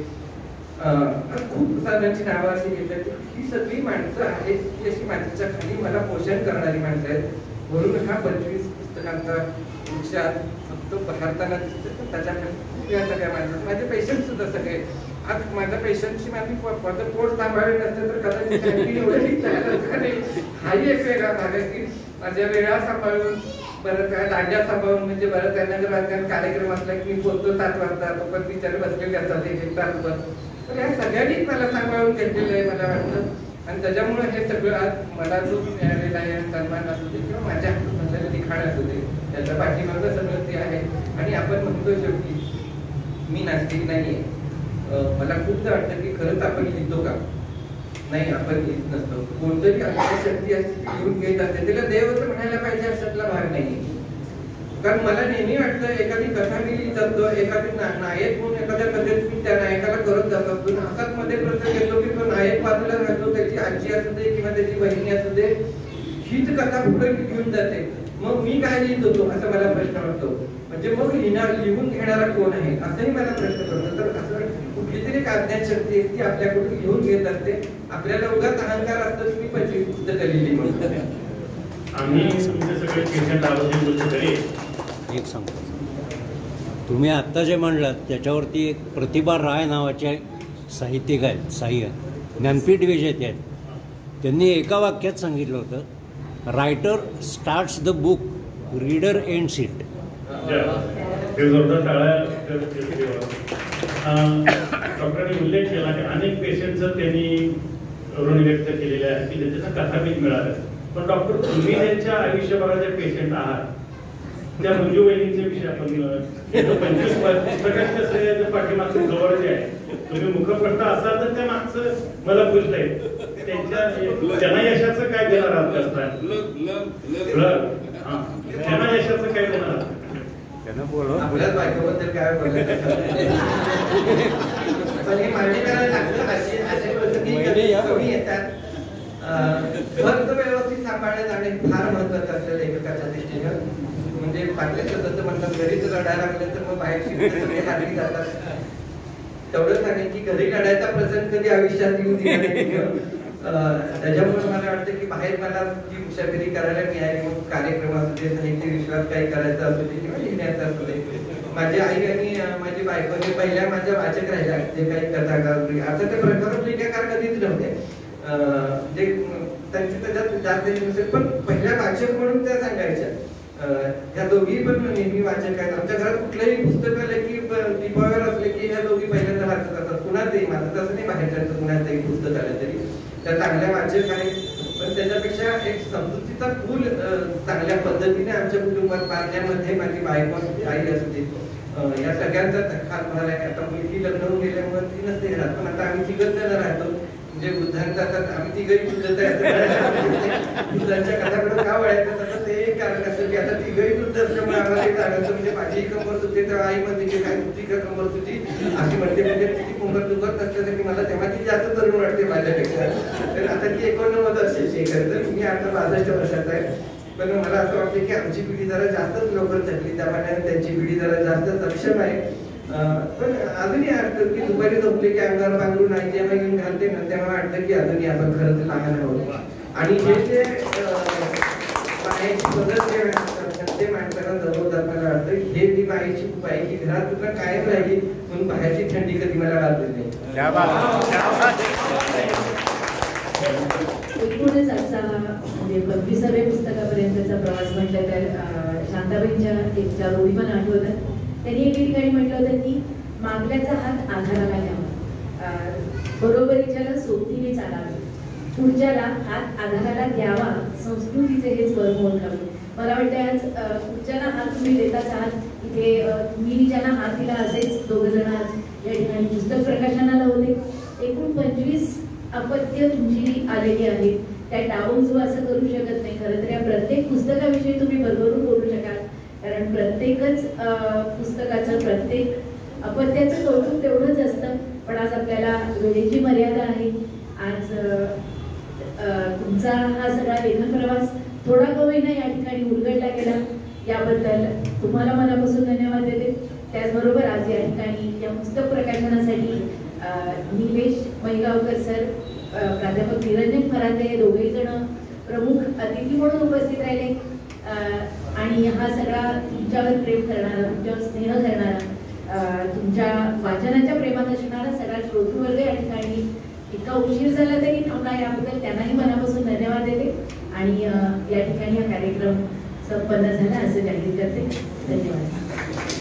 खूप साधनांची नावं अशी घेतात ही सगळी माणसं आहेत ती अशी माणसाच्या खाली मला पोषण करणारी माणसं आहेत. म्हणून हा पंचवीस पुस्तकांचा वृक्ष फक्त भारताला दिसतो पण त्याच्या खूप या सगळ्या माणसं माझे पेशंट सुद्धा सगळे. आज माझ्या पेशंटची माझी माझं पोट सांभाळले नसते तर कदाचित हाही एक वेगळा भाग आहे की माझ्या वेळा सांभाळून परत काय दांड्या सांभाळून म्हणजे बरं त्यांना जर कार्यक्रम असला की मी बोलतो सात वाजता तो पण बिचारे बसलेले असतात एक एक तासभर. तर या सगळ्यांनीच मला सांभाळून घेतलेलं आहे मला वाटतं. आणि त्याच्यामुळे हे सगळं आज मला जो मिळालेला आहे सन्मान असू दे किंवा माझ्या हातून लिखाण असू दे त्याच्या पाठीमागं सगळं ते आहे. आणि आपण म्हणतो शेवटी मी नास्तिक नाहीये. आहे मला खूपदा वाटतं की खरंच आपण लिहितो का? नाही आपण लिहित नसतो. कोणतरी आपल्या शक्ती असते लिहून घेत असते. त्याला देव तर म्हणायला पाहिजे अशातला भाग नाही कारण मला नेहमी वाटतं एखादी कथा मी लिहित जातो एखादी नायक म्हणून एखाद्या कथेत मी त्या नायकाला करत जात. असतो असाच मध्ये प्रसंग येतो की तो नायक बाजूला राहतो त्याची आजी असू दे किंवा त्याची बहिणी असू दे हीच कथा पुढे घेऊन जाते? मग मी काय लिहित होतो असा मला प्रश्न वाटतो. म्हणजे मग लिहिणार लिहून घेणारा कोण आहे? असंही मला प्रश्न पडतो. तर असं कुठली तरी एक शक्ती आहे ती आपल्याकडून लिहून घेत असते. आपल्याला उगाच अहंकार असतो की मी पंचवीस पुस्तकं लिहिली म्हणून. आम्ही तुमचे सगळे पेशंट आरोग्य तरी एक सांगतो. तुम्ही आत्ता जे म्हणलात त्याच्यावरती एक प्रतिभा राय नावाचे साहित्यिक आहेत साह्य ज्ञानपीठ विजेते आहेत. त्यांनी एका वाक्यात सांगितलं होतं writer starts the book reader ends it डॉक्टरांनी उल्लेख केला की अनेक पेशंटचं त्यांनी ऋण व्यक्त केलेले आहे की ज्याच्यानं कथापीठ मिळालं. पण डॉक्टर तुम्ही त्यांच्या आयुष्यभराचे पेशंट आहात त्या मंजू वहिनीचे विषय आपण पंचवीस पुस्तकांच्या श्रेयाच्या पाठीमागचं कवर जे आहे तुम्ही मुखपृष्ठ असाल तर त्या मागचं मला प्रश्न आहे. त्यांच्या त्यांना यशाचं काय देणार आहात कसं बरं. हां. त्यांना यशाचं काय देणार आहात? आपल्याच बायकोबद्दल काय बोलायचं पण हे मान्य करायला लागतं असे असे येतात. खर्च व्यवस्थित सांभाळण्यात आणि फार महत्वाचं असतं लेखकाच्या दृष्टीनं म्हणजे पाटले सदस्य म्हणतात घरीच लढायला लागलं तर मग बाहेर हारली जातात. तेवढं सांगेन की घरी लढायचा प्रसंग कधी आयुष्यात येऊ त्याच्यामुळे मला वाटतं की बाहेर मला जी मुसाफिरी करायला मिळाली मग कार्यक्रम असू दे साहित्य विश्वास काही करायचा असू दे किंवा लिहिण्याचा असू दे. माझी आई आणि माझी बायको हे पहिल्या माझ्या वाचक राहिल्या जे काही कथा वगैरे. आता ते प्रकार लेखकार कधीच नव्हते. जे म्हणजे त्यांची त्याच्यात जास्त नसेल पण पहिल्या वाचक म्हणून त्या सांगायच्या. ह्या दोघी पण नेहमी वाचक आहेत. आमच्या घरात कुठलंही पुस्तक आलं की दीपावर असले की ह्या दोघी पहिल्यांदा वाचत असतात. कुणाचंही माझं तसं नाही बाहेरच्या कुणाचंही पुस्तक आलं तरी. त्या चांगल्या वाचक आहेत. पण त्याच्यापेक्षा एक समजुतीचा पूल चांगल्या पद्धतीने आमच्या कुटुंबात बांधण्यामध्ये माझी बायको आई असते. या सगळ्यांचा हात मला आहे. आता मुलगी लग्न होऊन गेल्यामुळे ती नसते घरात. पण आता आम्ही तिघच जण राहतो. म्हणजे बुद्धांचा आता आम्ही ती बुद्धच वृद्ध वृद्धांच्या कथाकडे का वळायचं? तसं ते एक कारण असतं की आता ती तिघही वृद्ध असल्यामुळे आम्हाला एक जाणवतं म्हणजे माझी कंबर दुखते तेव्हा आई म्हणते की काय तुझी का कंबर तुझी अशी म्हणते म्हणजे ती कंबर दुखत नसल्यासाठी मला तेव्हा ती जास्त तरुण वाटते माझ्यापेक्षा. तर आता ती एकोणनव्वद असेल आहे खरं तर. मी आता बासष्ट वर्षात आहे. पण मला असं वाटतं की आमची पिढी जरा जास्तच लवकर जगली त्यामुळे त्यांची पिढी जरा जास्त सक्षम आहे. पण अजूनही वाटतं की दुपारी झोपले की अंगावर बांधून नाही जेव्हा घेऊन घालते ना तेव्हा वाटतं की अजूनही आपण खरंच लहान आहोत. आणि हे जे बाहेरची पद्धत जे ते माणसाला जवळतात मला वाटतं हे ती बाईची खूप आहे की घरात तुला कायम राहिली म्हणून बाहेरची थंडी कधी मला वाजली नाही. एकूणच आजचा म्हणजे पंचवीसाव्या पुस्तकापर्यंतचा प्रवास म्हटलं तर शांताबाईंच्या एक ज्या ओळी पण आठवतात त्यांनी एके ठिकाणी म्हटलं होतं की मागल्याचा हात आधाराला घ्यावा. बरोबरीच्याला सोबतीने चालावे. पुढच्याला हात आधाराला द्यावा. संस्कृतीचे हेच वर्मोल ठरले मला वाटतं आज पुढच्याला हात तुम्ही देताच आहात. इथे मी ज्यांना हात दिला असेच दोघ जण आज या ठिकाणी पुस्तक प्रकाशनाला होते. एकूण पंचवीस अपत्य तुमची आलेली आहेत. त्या टाळून जो असं करू शकत नाही. खरं तर या प्रत्येक पुस्तकाविषयी तुम्ही भरभरून बोलू कारण प्रत्येकच पुस्तकाचं प्रत्येक अपत्याचं कौतुक तेवढंच असतं. पण आज आपल्याला वेळेची मर्यादा आहे. आज तुमचा हा सगळा लेखन प्रवास थोडा कमी होईना या ठिकाणी उलगडला गेला याबद्दल तुम्हाला मनापासून धन्यवाद देते. त्याचबरोबर आज या ठिकाणी या पुस्तक प्रकाशनासाठी निलेश मैगावकर सर प्राध्यापक निरंजन फराते हे दोघेही जण प्रमुख अतिथी म्हणून उपस्थित राहिले. आणि हा सगळा तुमच्यावर प्रेम करणारा तुमच्यावर स्नेह करणारा तुमच्या वाचनाच्या प्रेमात असणारा सगळा श्रोतृवर्ग या ठिकाणी इतका उशीर झाला तरी थांबला याबद्दल त्यांनाही मनापासून धन्यवाद देते. आणि या ठिकाणी हा कार्यक्रम संपन्न झाला असं जाहीर करते. धन्यवाद.